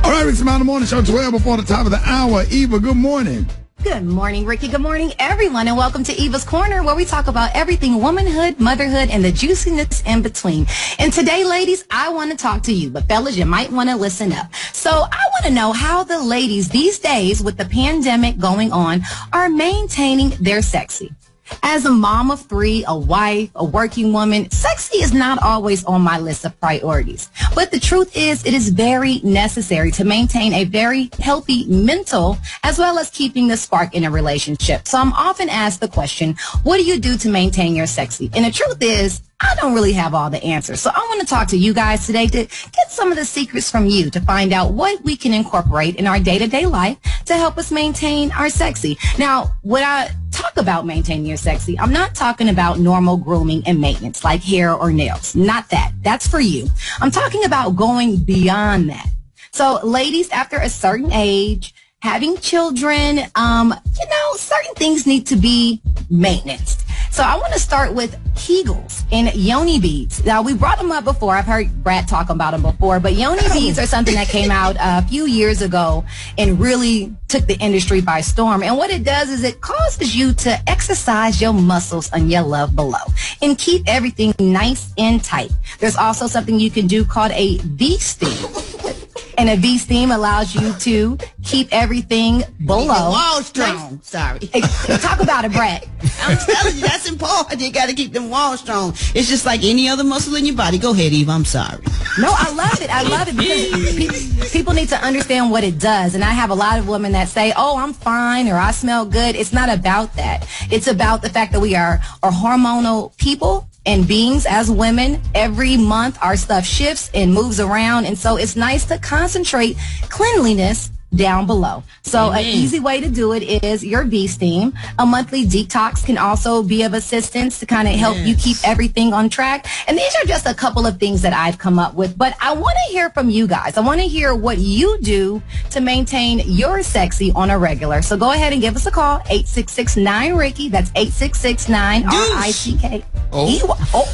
All right, Rickey Smiley Morning Show, 12 before the top of the hour. Eva, good morning. Good morning, Rickey. Good morning, everyone, and welcome to Eva's Corner, where we talk about everything womanhood, motherhood, and the juiciness in between. And today, ladies, I want to talk to you, but fellas, you might want to listen up. So I want to know how the ladies these days, with the pandemic going on, are maintaining their sexy. As a mom of three, a wife, a working woman, sexy is not always on my list of priorities. But the truth is, it is very necessary to maintain a very healthy mental as well as keeping the spark in a relationship. So I'm often asked the question, what do you do to maintain your sexy? And the truth is, I don't really have all the answers. So I want to talk to you guys today to get some of the secrets from you to find out what we can incorporate in our day-to-day life to help us maintain our sexy. Now, what I talk about maintaining your sexy, I'm not talking about normal grooming and maintenance like hair or nails. Not that. That's for you. I'm talking about going beyond that. So ladies, after a certain age, having children, um, you know, certain things need to be maintenance. So I want to start with Kegels and yoni beads. Now we brought them up before. I've heard Brat talk about them before, but yoni beads are something that came out a few years ago and really took the industry by storm. And what it does is it causes you to exercise your muscles on your love below and keep everything nice and tight. There's also something you can do called a V-steam. And a V steam allows you to keep everything below. Wall strong. Sorry. Talk about it, Brett. I'm telling you, that's important. You got to keep them walls strong. It's just like any other muscle in your body. Go ahead, Eve. I'm sorry. No, I love it. I love it because pe- people need to understand what it does. And I have a lot of women that say, oh, I'm fine or I smell good. It's not about that. It's about the fact that we are, are hormonal people and beings as women. Every month our stuff shifts and moves around. And so it's nice to concentrate cleanliness down below. So an easy way to do it is your V steam. A monthly detox can also be of assistance to kind of help you keep everything on track. And these are just a couple of things that I've come up with, but I want to hear from you guys. I want to hear what you do to maintain your sexy on a regular. So go ahead and give us a call, 866-9-RICKY. That's 866-9-R-I-C-K. Oh. oh.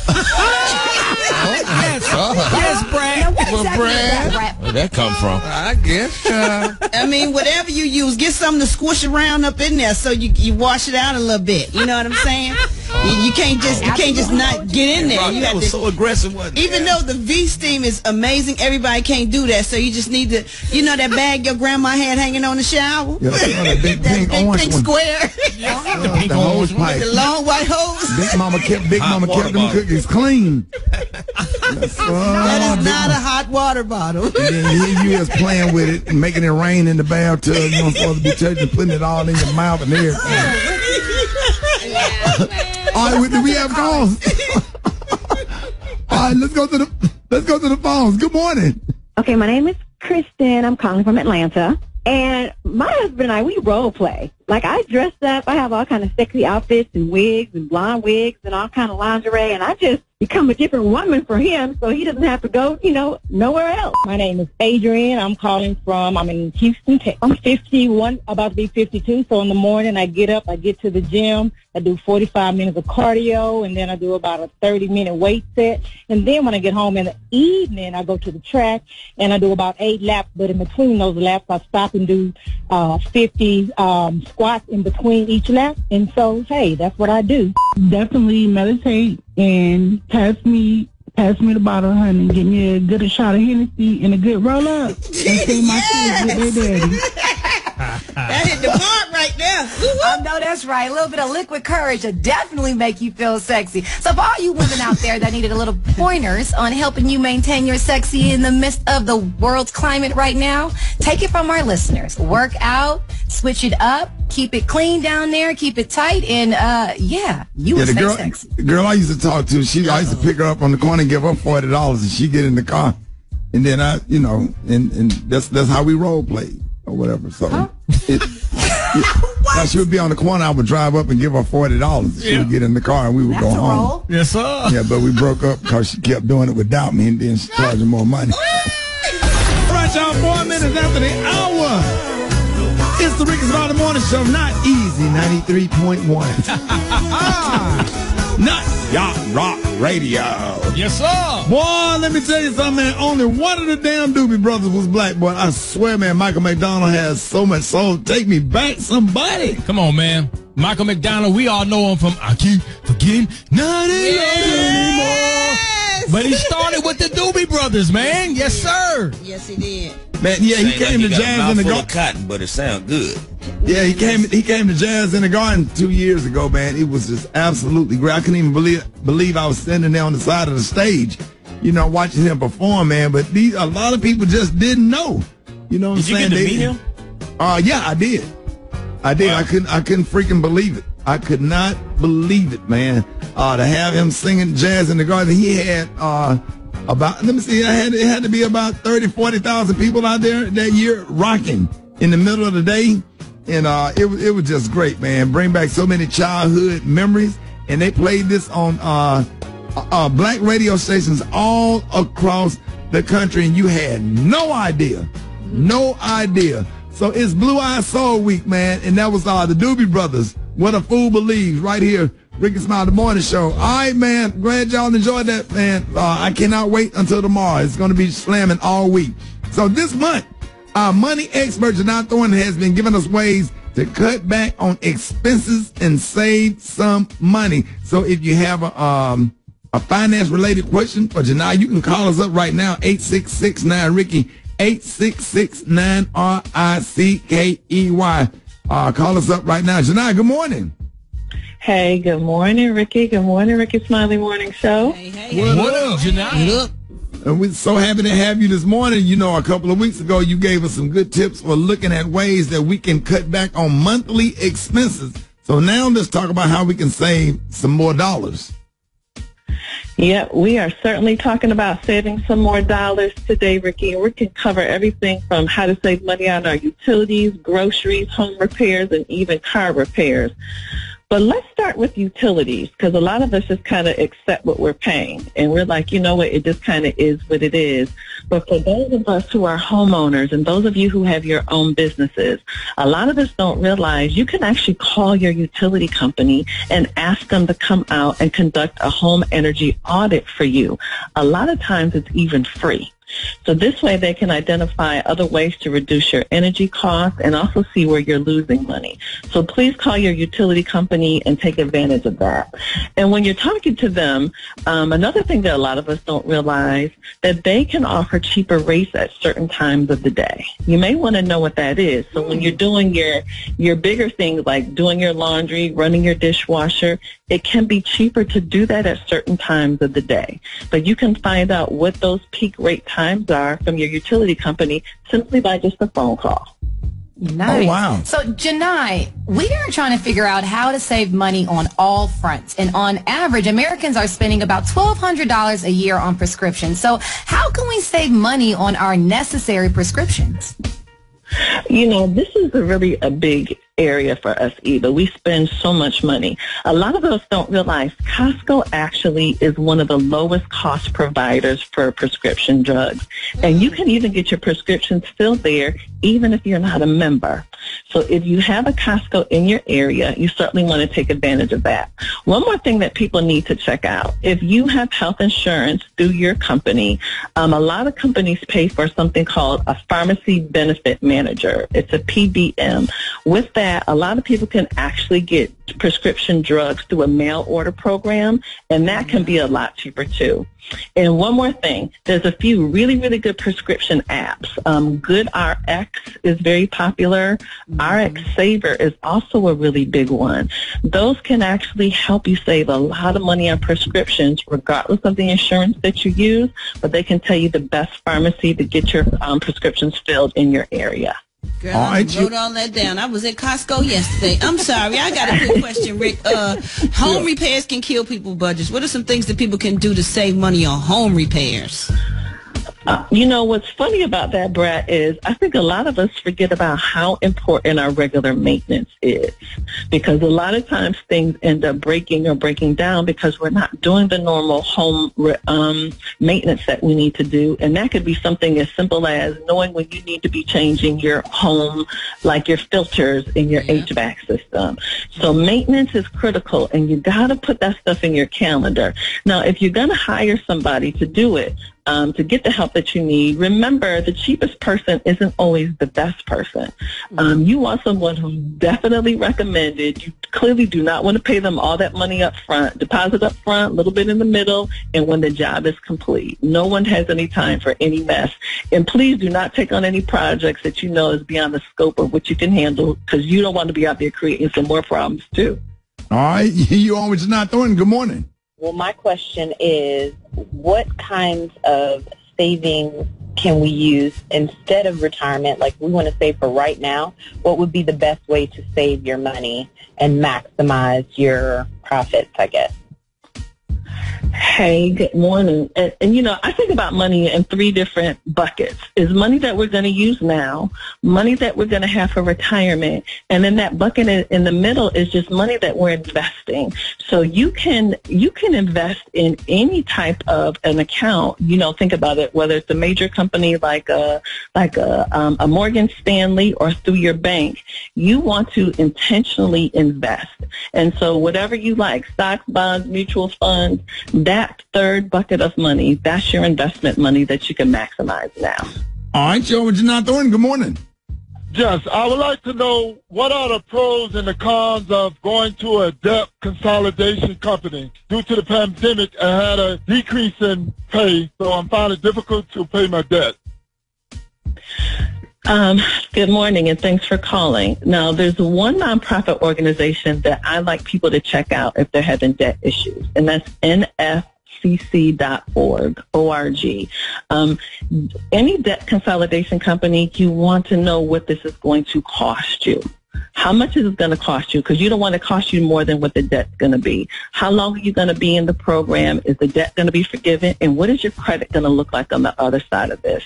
E- oh. yes, yes, Brat. Now, what Well, exactly Brat. that, Where'd that come from? I guess. Uh, I mean, whatever you use, get something to squish around up in there so you you wash it out a little bit. You know what I'm saying? You, you can't just you can't just not get in there. Rock, You that have was to, so aggressive, wasn't it? even though the V steam is amazing, everybody can't do that. So you just need to, you know, that bag your grandma had hanging on the shower. Yeah, the big that pink big orange pink one. square, Uh, the hose pipe. the long white hose. Big Mama kept Big Hot Mama kept them bottle. cookies clean. That's, That is Big not a hot water bottle. And then here you is playing with it and making it rain in the bathtub. You weren't supposed to be touching, putting it all in your mouth and everything. all right, do we have calls? all right, let's go to the let's go to the phones. Good morning. Okay, my name is Kristen. I'm calling from Atlanta. And my husband and I, we role play. Like I dress up. I have all kind of sexy outfits and wigs and blonde wigs and all kind of lingerie. And I just become a different woman for him so he doesn't have to go, you know, nowhere else. My name is Adrian. I'm calling from, I'm in Houston, Texas. I'm 51, about to be 52. So in the morning, I get up, I get to the gym, I do 45 minutes of cardio, and then I do about a 30 minute weight set. And then when I get home in the evening, I go to the track and I do about eight laps. But in between those laps, I stop and do uh, 50 um, squats in between each lap. And so, hey, that's what I do. definitely meditate and pass me pass me the bottle, honey. Get me a good shot of Hennessy and a good roll up. And see my kids with their daddy. That hit the mark right there. I know that's right. A little bit of liquid courage will definitely make you feel sexy. So for all you women out there that needed a little pointers on helping you maintain your sexy in the midst of the world's climate right now, take it from our listeners. Work out, switch it up, keep it clean down there, keep it tight, and uh yeah, you yeah, will the stay girl, sexy. the girl I used to talk to, she I used to pick her up on the corner and give her forty dollars, and she get in the car, and then I, you know, and and that's that's how we role play or whatever. So it, now she would be on the corner. I would drive up and give her forty dollars. She would get in the car and we would go That's a home. roll. Yes, sir. Yeah, but we broke up because she kept doing it without me, and then she charging more money. All right, y'all, four minutes after the hour. It's the Rick's About the Morning Show. Not Easy ninety three point one. Not Yacht Rock Radio. Yes, sir. Boy, let me tell you something, man. Only one of the damn Doobie Brothers was black, boy. I swear, man, Michael McDonald has so much soul. Take me back, somebody. Come on, man. Michael McDonald, we all know him from I Keep Forgetting Not Anymore. But he started with the Doobie Brothers, man. Yes, sir. Yes, he did. Man, yeah, he came like to got Jazz in the Garden. cotton, but it sounds good. Yeah, he came. He came to Jazz in the Garden two years ago, man. It was just absolutely great. I couldn't even believe believe I was standing there on the side of the stage, you know, watching him perform, man. But these a lot of people just didn't know. You know what Did I'm get saying? to meet him? Uh, yeah, I did. I did. I couldn't. I couldn't freaking believe it. I could not believe it, man. Uh, to have him singing jazz in the garden. He had uh about. Let me see. I had it had to be about 30, 40,000 people out there that year rocking in the middle of the day, and uh, it was it was just great, man. Bring back so many childhood memories, and they played this on uh, uh black radio stations all across the country, and you had no idea, no idea. So it's Blue Eye Soul Week, man, and that was uh, the Doobie Brothers. What a fool believes, right here, Rickey Smile, the morning show. All right, man. Glad y'all enjoyed that, man. Uh, I cannot wait until tomorrow. It's going to be slamming all week. So this month, our money expert Jini Thornton has been giving us ways to cut back on expenses and save some money. So if you have a um a finance related question for Jini, you can call us up right now, 8669 Rickey, 8669 R I C K E Y. Uh, call us up right now. Jini, good morning. Hey, good morning, Rickey. Good morning, Rickey Smiley Morning Show. Hey, hey. What, up, Jini? And we're so happy to have you this morning. You know, a couple of weeks ago, you gave us some good tips for looking at ways that we can cut back on monthly expenses. So now let's talk about how we can save some more dollars. Yeah, we are certainly talking about saving some more dollars today, Rickey. And we can cover everything from how to save money on our utilities, groceries, home repairs, and even car repairs. But let's start with utilities because a lot of us just kind of accept what we're paying. And we're like, you know what, it just kind of is what it is. But for those of us who are homeowners and those of you who have your own businesses, a lot of us don't realize you can actually call your utility company and ask them to come out and conduct a home energy audit for you. A lot of times it's even free. So this way they can identify other ways to reduce your energy costs and also see where you're losing money. So please call your utility company and take advantage of that. And when you're talking to them, um, another thing that a lot of us don't realize that they can offer cheaper rates at certain times of the day. You may want to know what that is. So when you're doing your your bigger things like doing your laundry, running your dishwasher, it can be cheaper to do that at certain times of the day. But you can find out what those peak rate times are from your utility company simply by just a phone call. Nice. Oh, wow. So, Jini, we are trying to figure out how to save money on all fronts. And on average, Americans are spending about $1,200 a year on prescriptions. So, how can we save money on our necessary prescriptions? You know, this is a really a big area for us either. We spend so much money. A lot of us don't realize Costco actually is one of the lowest cost providers for prescription drugs. And you can even get your prescriptions filled there even if you're not a member. So if you have a Costco in your area, you certainly want to take advantage of that. One more thing that people need to check out. If you have health insurance through your company, um, a lot of companies pay for something called a pharmacy benefit manager. It's a PBM. With that, a lot of people can actually get prescription drugs through a mail order program, and that can be a lot cheaper too. And one more thing, there's a few really, really good prescription apps. Um, Good RX is very popular. RX Saver is also a really big one. Those can actually help you save a lot of money on prescriptions, regardless of the insurance that you use, but they can tell you the best pharmacy to get your um, prescriptions filled in your area. Girl, I wrote you- all that down. I was at Costco yesterday. I'm sorry. I got a quick question, Rick. Uh, home repairs can kill people budgets. What are some things that people can do to save money on home repairs? Uh, you know what's funny about that, Brat, is I think a lot of us forget about how important our regular maintenance is, because a lot of times things end up breaking or breaking down because we're not doing the normal home um, maintenance that we need to do, and that could be something as simple as knowing when you need to be changing your home, like your filters in your HVAC system. So maintenance is critical, and you got to put that stuff in your calendar. Now, if you're going to hire somebody to do it, um, to get the help that you need. Remember, the cheapest person isn't always the best person. Um, you want someone who's definitely recommended. You clearly do not want to pay them all that money up front. Deposit up front, a little bit in the middle, and when the job is complete. No one has any time for any mess. And please do not take on any projects that you know is beyond the scope of what you can handle because you don't want to be out there creating some more problems too. All right, you always Jini Thornton. Good morning. Well, my question is, what kinds of savings can we use instead of retirement? Like we want to save for right now. What would be the best way to save your money and maximize your profits, I guess? Hey, good morning. And, and, you know, I think about money in three different buckets. Is money that we're going to use now, money that we're going to have for retirement, and then that bucket in, in the middle is just money that we're investing. So you can you can invest in any type of an account. You know, think about it. Whether it's a major company like a like a um, a Morgan Stanley or through your bank, you want to intentionally invest. And so whatever you like, stocks, bonds, mutual funds that third bucket of money, that's your investment money that you can maximize now. All right, Joe, Jini Thornton. Good morning. Yes, I would like to know what are the pros and the cons of going to a debt consolidation company. Due to the pandemic, I had a decrease in pay, so I'm finding it difficult to pay my debt. Um, good morning and thanks for calling. Now, there's one nonprofit organization that I like people to check out if they're having debt issues, and that's nfcc.org, O-R-G. Um, any debt consolidation company, you want to know what this is going to cost you. How much is it going to cost you? Because you don't want to cost you more than what the debt's going to be. How long are you going to be in the program? Is the debt going to be forgiven? And what is your credit going to look like on the other side of this?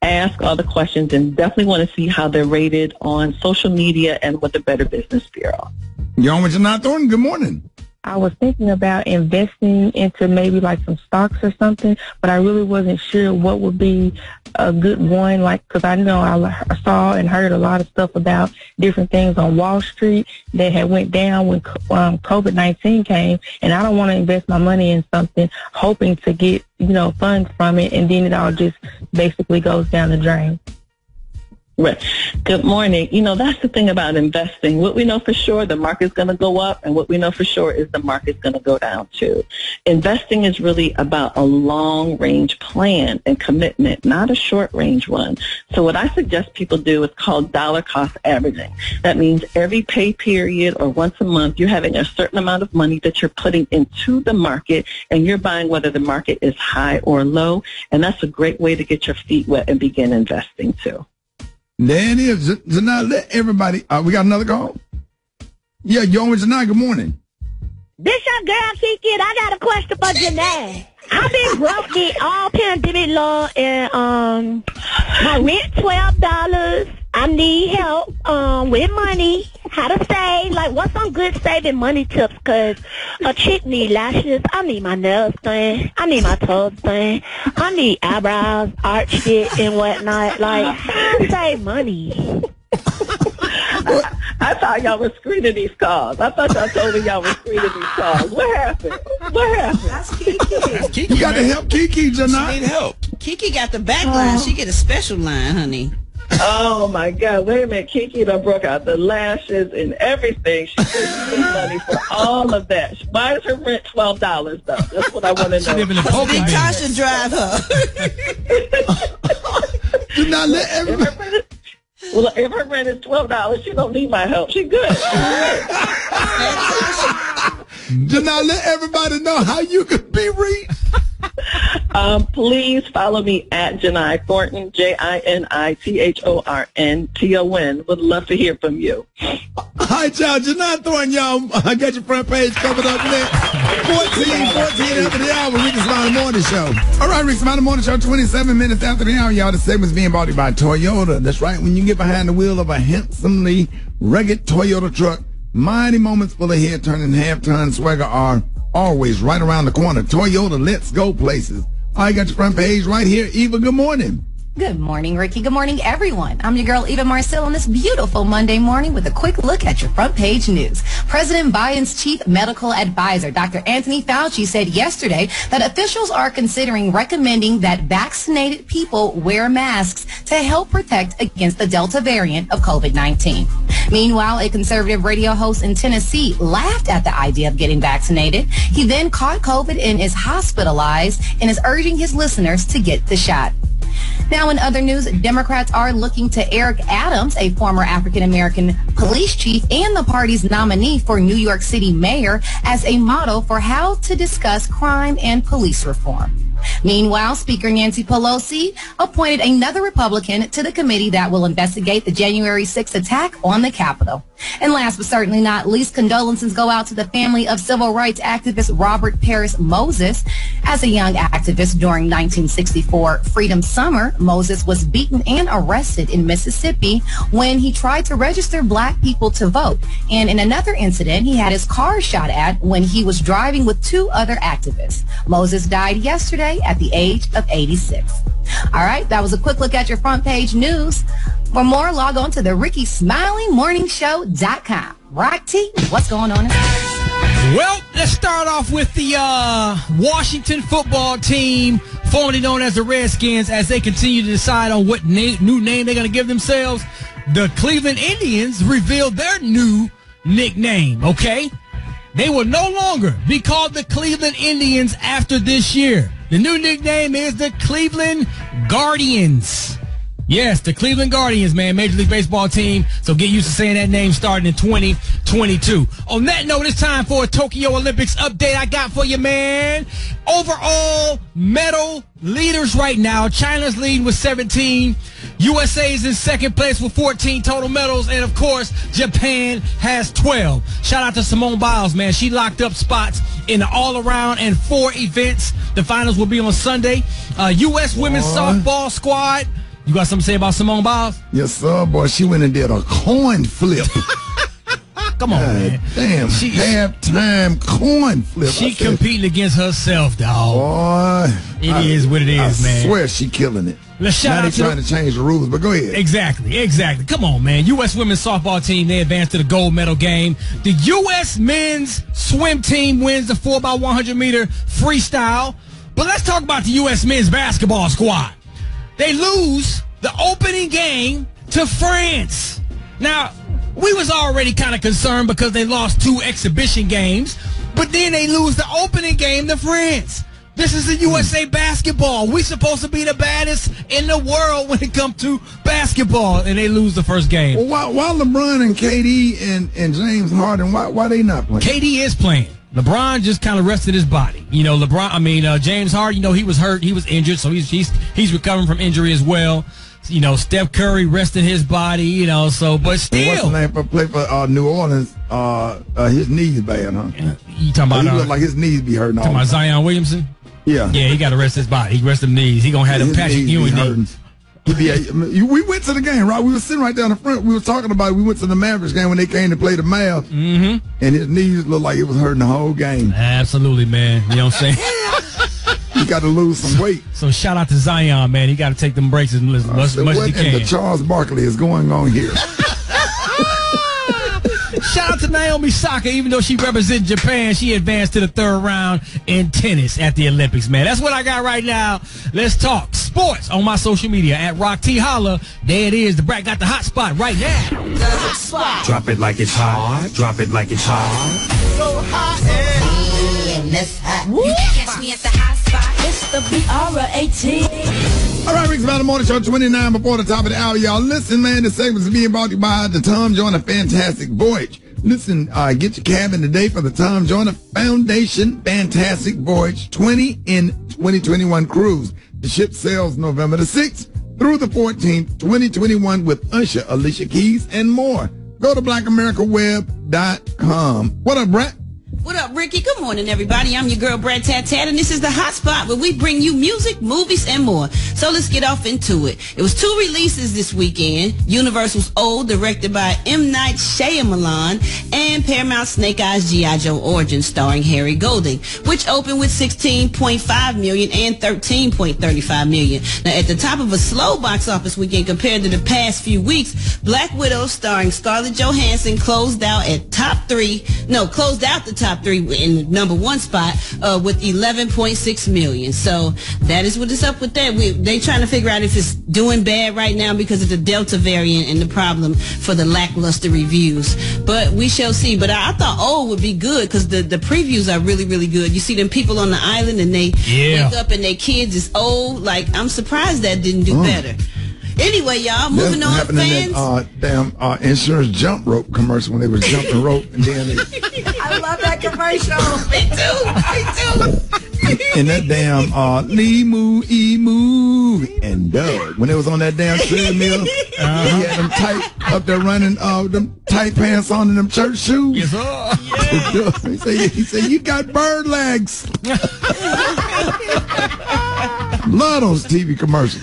Ask all the questions and definitely want to see how they're rated on social media and with the Better Business Bureau. You're on with Jini Thornton. Good morning. I was thinking about investing into maybe like some stocks or something, but I really wasn't sure what would be a good one. Like, because I know I, saw and heard a lot of stuff about different things on Wall Street that had went down when um, COVID nineteen came, and I don't want to invest my money in something hoping to get you know funds from it, and then it all just basically goes down the drain. Right. Good morning. You know, that's the thing about investing. What we know for sure, the market's going to go up, and what we know for sure is the market's going to go down too. Investing is really about a long range plan and commitment, not a short range one. So what I suggest people do is called dollar cost averaging. That means every pay period or once a month, you're having a certain amount of money that you're putting into the market, and you're buying whether the market is high or low, and that's a great way to get your feet wet and begin investing too. There it is. Jini, let everybody. Uh, we got another call. Yeah, you on with Jini. Good morning. This your girl Kiki. and I got a question for Jini. I've been broke all pandemic long and um my rent twelve dollars. I need help um with money. How to save? Like what's some good saving money tips? Cause a chick need lashes. I need my nails done. I need my toes done. I need eyebrows arched it and whatnot. Like how to save money? I thought y'all were screening these calls. I thought y'all told me y'all were screening these calls. What happened? What happened? That's Kiki. You got to help Kiki, Jini. Need help. Kiki got the back line. She get a special line, honey. Oh my God! Wait a minute, Kiki done broke out the lashes and everything. She paid money for all of that. Why is her rent twelve dollars though? That's what I want to know. live in a poker Big bin. Tasha drive her. Do not let everybody. Well, if her rent is twelve dollars, she don't need my help. She good. Do not let everybody know how you can be reached. Um, please follow me at Jini Thornton, J I N I T H O R N T O N. Would love to hear from you. All right, y'all. Jini Thornton, y'all. I got your front page coming up next. 14, 14 after the hour. Rick Smiley Morning Show. All right, Rick Smiley Morning Show, 27 minutes after the hour, y'all. The segment's being brought to you by Toyota. That's right. When you get behind the wheel of a handsomely rugged Toyota truck, mighty moments full of head turning half-ton swagger are always right around the corner. Toyota, let's go places. I got your front page right here. Eva, good morning. Good morning, Rickey. Good morning, everyone. I'm your girl, Eva Marcille, on this beautiful Monday morning with a quick look at your front page news. President Biden's chief medical advisor, Dr. Anthony Fauci, said yesterday that officials are considering recommending that vaccinated people wear masks to help protect against the Delta variant of COVID-19. Meanwhile, a conservative radio host in Tennessee laughed at the idea of getting vaccinated. He then caught COVID and is hospitalized and is urging his listeners to get the shot. Now, in other news, Democrats are looking to Eric Adams, a former African American police chief and the party's nominee for New York City mayor, as a model for how to discuss crime and police reform. Meanwhile, Speaker Nancy Pelosi appointed another Republican to the committee that will investigate the January 6th attack on the Capitol. And last but certainly not least, condolences go out to the family of civil rights activist Robert Parris Moses. As a young activist during 1964 Freedom Summer, Moses was beaten and arrested in Mississippi when he tried to register black people to vote. And in another incident, he had his car shot at when he was driving with two other activists. Moses died yesterday at the age of 86. All right, that was a quick look at your front page news. For more, log on to the Rickey Smiley Morning Show.com. Rock T, what's going on? Well, let's start off with the uh, Washington football team, formerly known as the Redskins, as they continue to decide on what na- new name they're going to give themselves. The Cleveland Indians revealed their new nickname, okay? They will no longer be called the Cleveland Indians after this year. The new nickname is the Cleveland Guardians. Yes, the Cleveland Guardians, man, Major League Baseball team. So get used to saying that name starting in 2022. On that note, it's time for a Tokyo Olympics update I got for you, man. Overall medal leaders right now. China's leading with 17. USA is in second place with 14 total medals. And of course, Japan has 12. Shout out to Simone Biles, man. She locked up spots in the all around and four events. The finals will be on Sunday. Uh, U.S. women's softball squad. You got something to say about Simone Biles? Yes, sir, boy. She went and did a coin flip. Come on, man. Damn. She- halftime coin flip. She said, competing against herself, dog. Boy. It is what it is, I man. swear she killing it. Let's shout now out to trying the- to change the rules, but go ahead. Exactly, exactly. Come on, man. U.S. women's softball team, they advanced to the gold medal game. The U.S. men's swim team wins the 4x100 meter freestyle. But let's talk about the U.S. men's basketball squad. They lose the opening game to France. Now, we was already kind of concerned because they lost two exhibition games, but then they lose the opening game to France. This is the USA basketball. We supposed to be the baddest in the world when it comes to basketball, and they lose the first game. Well, why, why LeBron and KD and, and James Harden, why, why they not playing? KD is playing. LeBron just kind of rested his body. You know, LeBron. I mean, uh, James Harden. You know, he was hurt. He was injured, so he's he's he's recovering from injury as well. You know, Steph Curry rested his body. You know, so but And What's the name for play for uh, New Orleans? Uh, uh, his knees bad, huh? you talking about he uh, look like his knees be hurting all talking about. Zion Williamson? Yeah. Yeah, he got to rest his body. He rest them knees. He gonna have them His Patrick knees Ewing knees. He be, I mean, we went to the game, right? We were sitting right down the front. We were talking about it. We went to the Mavericks game when they came to play the Mavs. Mm-hmm. And his knees looked like it was hurting the whole game. Absolutely, man. You know what I'm saying? He got to lose some weight. so shout out to Zion, man. He got to take them breaks as much, I much, said, much as what he in the can. Charles Barkley is going on here? Shout out to Naomi Osaka, even though she represents Japan, she advanced to the third round in tennis at the Olympics, man. That's what I got right now. Let's talk sports on my social media at Rock T Holla. There it is. The brat got the hot spot right now. The hot spot. Drop it like it's hot. Drop it like it's hot. So hot and that's hot. You can catch me at the hot spot. It's the B-R-A-T. All right, Rick's about the morning show, 29 before the top of the hour. Y'all listen, man, this segment is being brought to you by the Tom Joyner Fantastic Voyage. Listen, uh, get your cabin today for the Tom Joyner Foundation Fantastic Voyage 20 in 2021 cruise. The ship sails November the 6th through the 14th, 2021 with Usher, Alicia Keys, and more. Go to blackAmericaWeb.com. What up, Brett? What up, Rickey? Good morning, everybody. I'm your girl, Brat Tat Tat, and this is the Hot Spot where we bring you music, movies, and more. So let's get off into it. It was two releases this weekend. Universal's Old, directed by M. Night Shyamalan, and Paramount Snake Eyes G.I. Joe Origins, starring Harry Golding, which opened with 16.5 million and 13.35 million. Now, at the top of a slow box office weekend compared to the past few weeks, Black Widow, starring Scarlett Johansson, closed out at top three. No, closed out the top three in number one spot uh, with 11.6 million. So that is what is up with that. We, they trying to figure out if it's doing bad right now because of the Delta variant and the problem for the lackluster reviews. But we shall see. But I, I thought old would be good because the, the previews are really, really good. You see them people on the island and they Yeah. wake up and their kids is old. Like, I'm surprised that didn't do Mm. better. Anyway, y'all, moving That's on, happening in fans. that uh, damn uh, insurance jump rope commercial when they was jumping rope and then they, I love that commercial. Me too. Me too. in that damn uh, LiMu Emu and Doug when they was on that damn treadmill. Uh-huh. He had them tight up there running uh, them tight pants on and them church shoes. Yes, sir. he said, he said, you got bird legs. Love those TV commercials.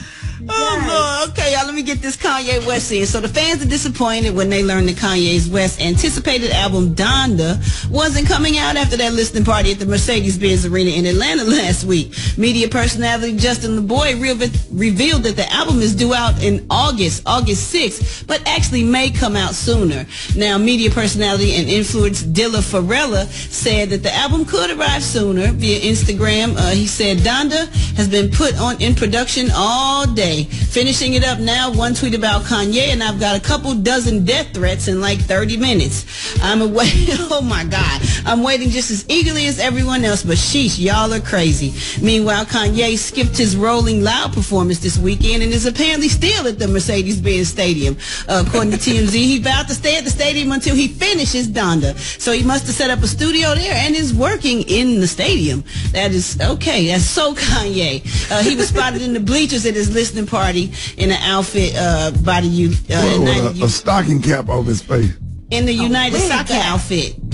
Oh Lord, okay, y'all. Me get this Kanye West in. So the fans are disappointed when they learned that Kanye's West anticipated album Donda wasn't coming out after that listening party at the Mercedes-Benz Arena in Atlanta last week. Media personality Justin LaBoy re- revealed that the album is due out in August, August 6th, but actually may come out sooner. Now, media personality and influence Dilla Farella said that the album could arrive sooner via Instagram. Uh, he said Donda has been put on in production all day. Finishing it up now, one tweet about Kanye, and I've got a couple dozen death threats in like 30 minutes. I'm away. oh my God. I'm waiting just as eagerly as everyone else, but sheesh, y'all are crazy. Meanwhile, Kanye skipped his Rolling Loud performance this weekend and is apparently still at the Mercedes-Benz Stadium. Uh, according to TMZ, he vowed to stay at the stadium until he finishes Donda. So he must have set up a studio there and is working in the stadium. That is okay. That's so Kanye. Uh, he was spotted in the bleachers at his listening party in an outfit uh, by the U, uh, With United, a, a stocking cap over his face. in the United Soccer outfit.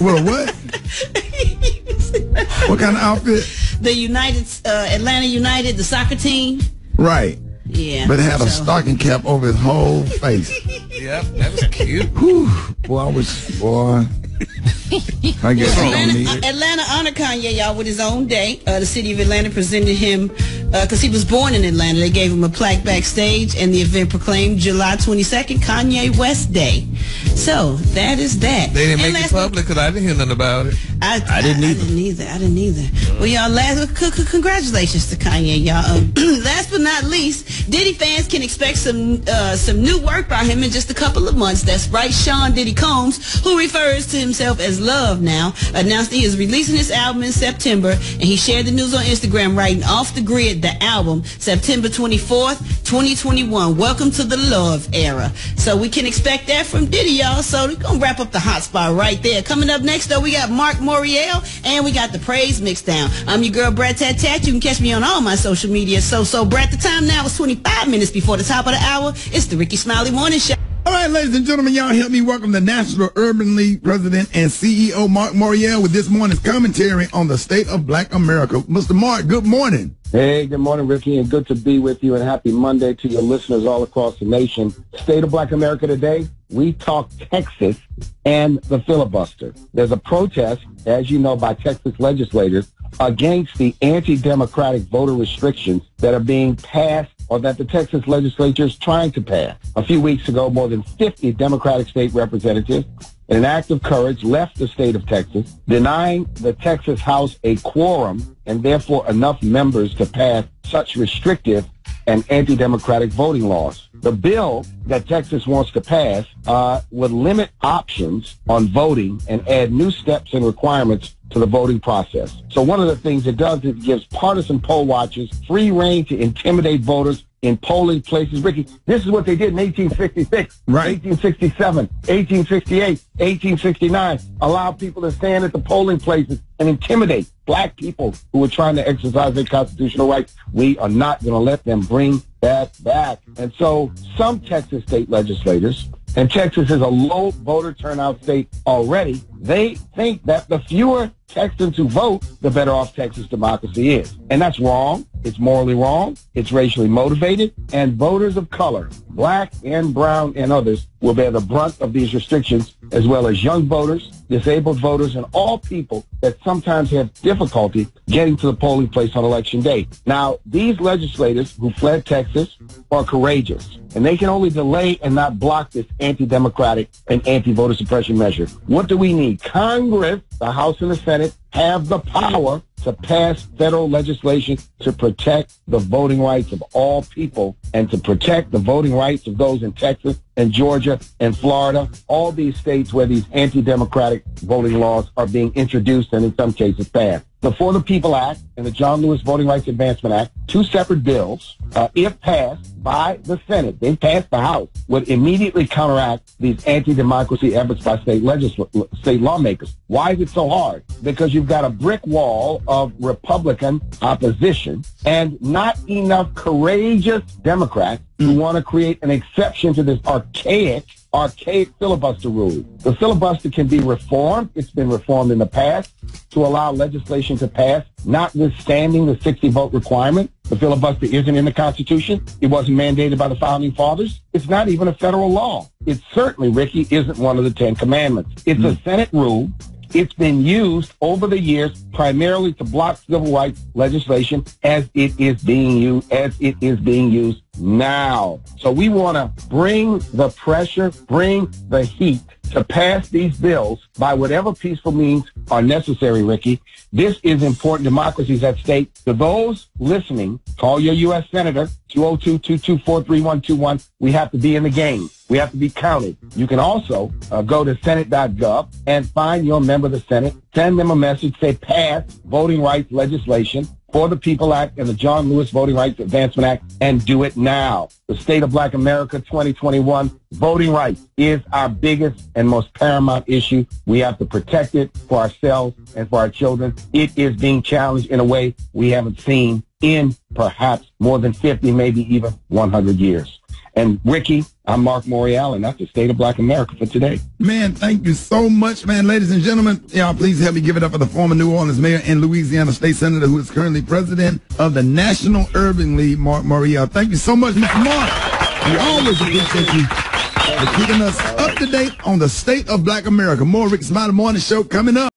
With a what? what kind of outfit? the United uh, Atlanta United, the soccer team. Right. Yeah. But it had a stocking cap over his whole face. Yep, that was cute. Whew. Boy, I was, boy. I guess I don't need Atlanta, it. Atlanta honored Kanye, y'all, with his own day. Uh, the city of Atlanta presented him, because he was born in Atlanta, they gave him a plaque backstage, and the event proclaimed July 22nd, Kanye West Day. So, that is that. They didn't And make it public because I didn't hear nothing about it. I, I didn't I, either. didn't either. I didn't either. Well, y'all, last, c- c- congratulations to Kanye, y'all. Um, last but not least, Diddy fans can expect some uh, some new work by him in just a couple of months. That's right, Sean Diddy Combs, who refers to himself as Love now, announced he is releasing his album in September, and he shared the news on Instagram, writing off the grid the album September 24th, 2021. Welcome to the Love era. So we can expect that from Diddy, y'all. So we're gonna wrap up the hot spot right there. Coming up next, though, we got Mark Morial, and we got the praise mixed down. I'm your girl, Brat Tat Tat. You can catch me on all my social media. So, so, Brat, the time now is 25 minutes before the top of the hour. It's the Rickey Smiley Morning Show. All right, ladies and gentlemen, y'all help me welcome the National Urban League President and CEO Mark Morial with this morning's commentary on the state of Black America. Mr. Mark, good morning. Hey, good morning, Rickey, and good to be with you, and happy Monday to your listeners all across the nation. State of Black America today, we talk Texas and the filibuster. There's a protest, as you know, by Texas legislators against the anti-democratic voter restrictions that are being passed or that the Texas legislature is trying to pass. A few weeks ago, more than 50 Democratic state representatives in an act of courage, left the state of Texas, denying the Texas House a quorum and therefore enough members to pass such restrictive and anti-democratic voting laws. The bill that Texas wants to pass uh, would limit options on voting and add new steps and requirements to the voting process. So one of the things it does is it gives partisan poll watchers free reign to intimidate voters in polling places. Rickey, this is what they did in 1866, right. 1867, 1868, 1869. Allow people to stand at the polling places and intimidate black people who were trying to exercise their constitutional rights. We are not going to let them bring that back. And so some Texas state legislators and Texas is a low voter turnout state already, they think that the fewer Texans who vote, the better off Texas democracy is. And that's wrong. It's morally wrong. It's racially motivated. And voters of color, black and brown and others, will bear the brunt of these restrictions, as well as young voters, disabled voters, and all people that sometimes have difficulty getting to the polling place on election day. Now, these legislators who fled Texas are courageous, and they can only delay and not block this anti-democratic and anti-voter suppression measure. What do we need? Congress, the House and the Senate, have the power to pass federal legislation to protect the voting rights of all people and to protect the voting rights of those in Texas and Georgia and Florida, all these states where these anti-democratic voting laws are being introduced and in some cases passed. The For the People Act and the John Lewis Voting Rights Advancement Act, two separate bills, uh, if passed by the Senate, they passed the House, would immediately counteract these anti-democracy efforts by state legisl- state lawmakers. Why is it so hard? Because you've got a brick wall of Republican opposition and not enough courageous Democrats who hmm. want to create an exception to this archaic archaic filibuster rule. The filibuster can be reformed. It's been reformed in the past to allow legislation to pass, notwithstanding the 60 vote requirement. The filibuster isn't in the Constitution. It wasn't mandated by the founding fathers. It's not even a federal law. It certainly, Rickey, isn't one of the Ten Commandments. It's a hmm. Senate rule. It's been used over the years primarily to block civil rights legislation as it is being used, as it is being used now. So we want to bring the pressure, bring the heat to pass these bills by whatever peaceful means are necessary, Rickey. This is important. Democracies at stake. To those listening, call your U.S. Senator, 202-224-3121. We have to be in the game. We have to be counted. You can also uh, go to senate.gov and find your member of the Senate. Send them a message. Say pass voting rights legislation for the People Act and the John Lewis Voting Rights Advancement Act and do it now. The State of Black America 2021 voting rights is our biggest and most paramount issue. We have to protect it for ourselves and for our children. It is being challenged in a way we haven't seen in perhaps more than 50, maybe even 100 years. And Rickey, I'm Mark Morial, and that's the State of Black America for today. Man, thank you so much, man. Ladies and gentlemen, y'all please help me give it up for the former New Orleans mayor and Louisiana state senator who is currently president of the National Urban League, Mark Morial. Thank you so much, Mr. Mark. We always appreciate you for keeping us up to date on the state of black America. More Rick Smiley Morning Show coming up.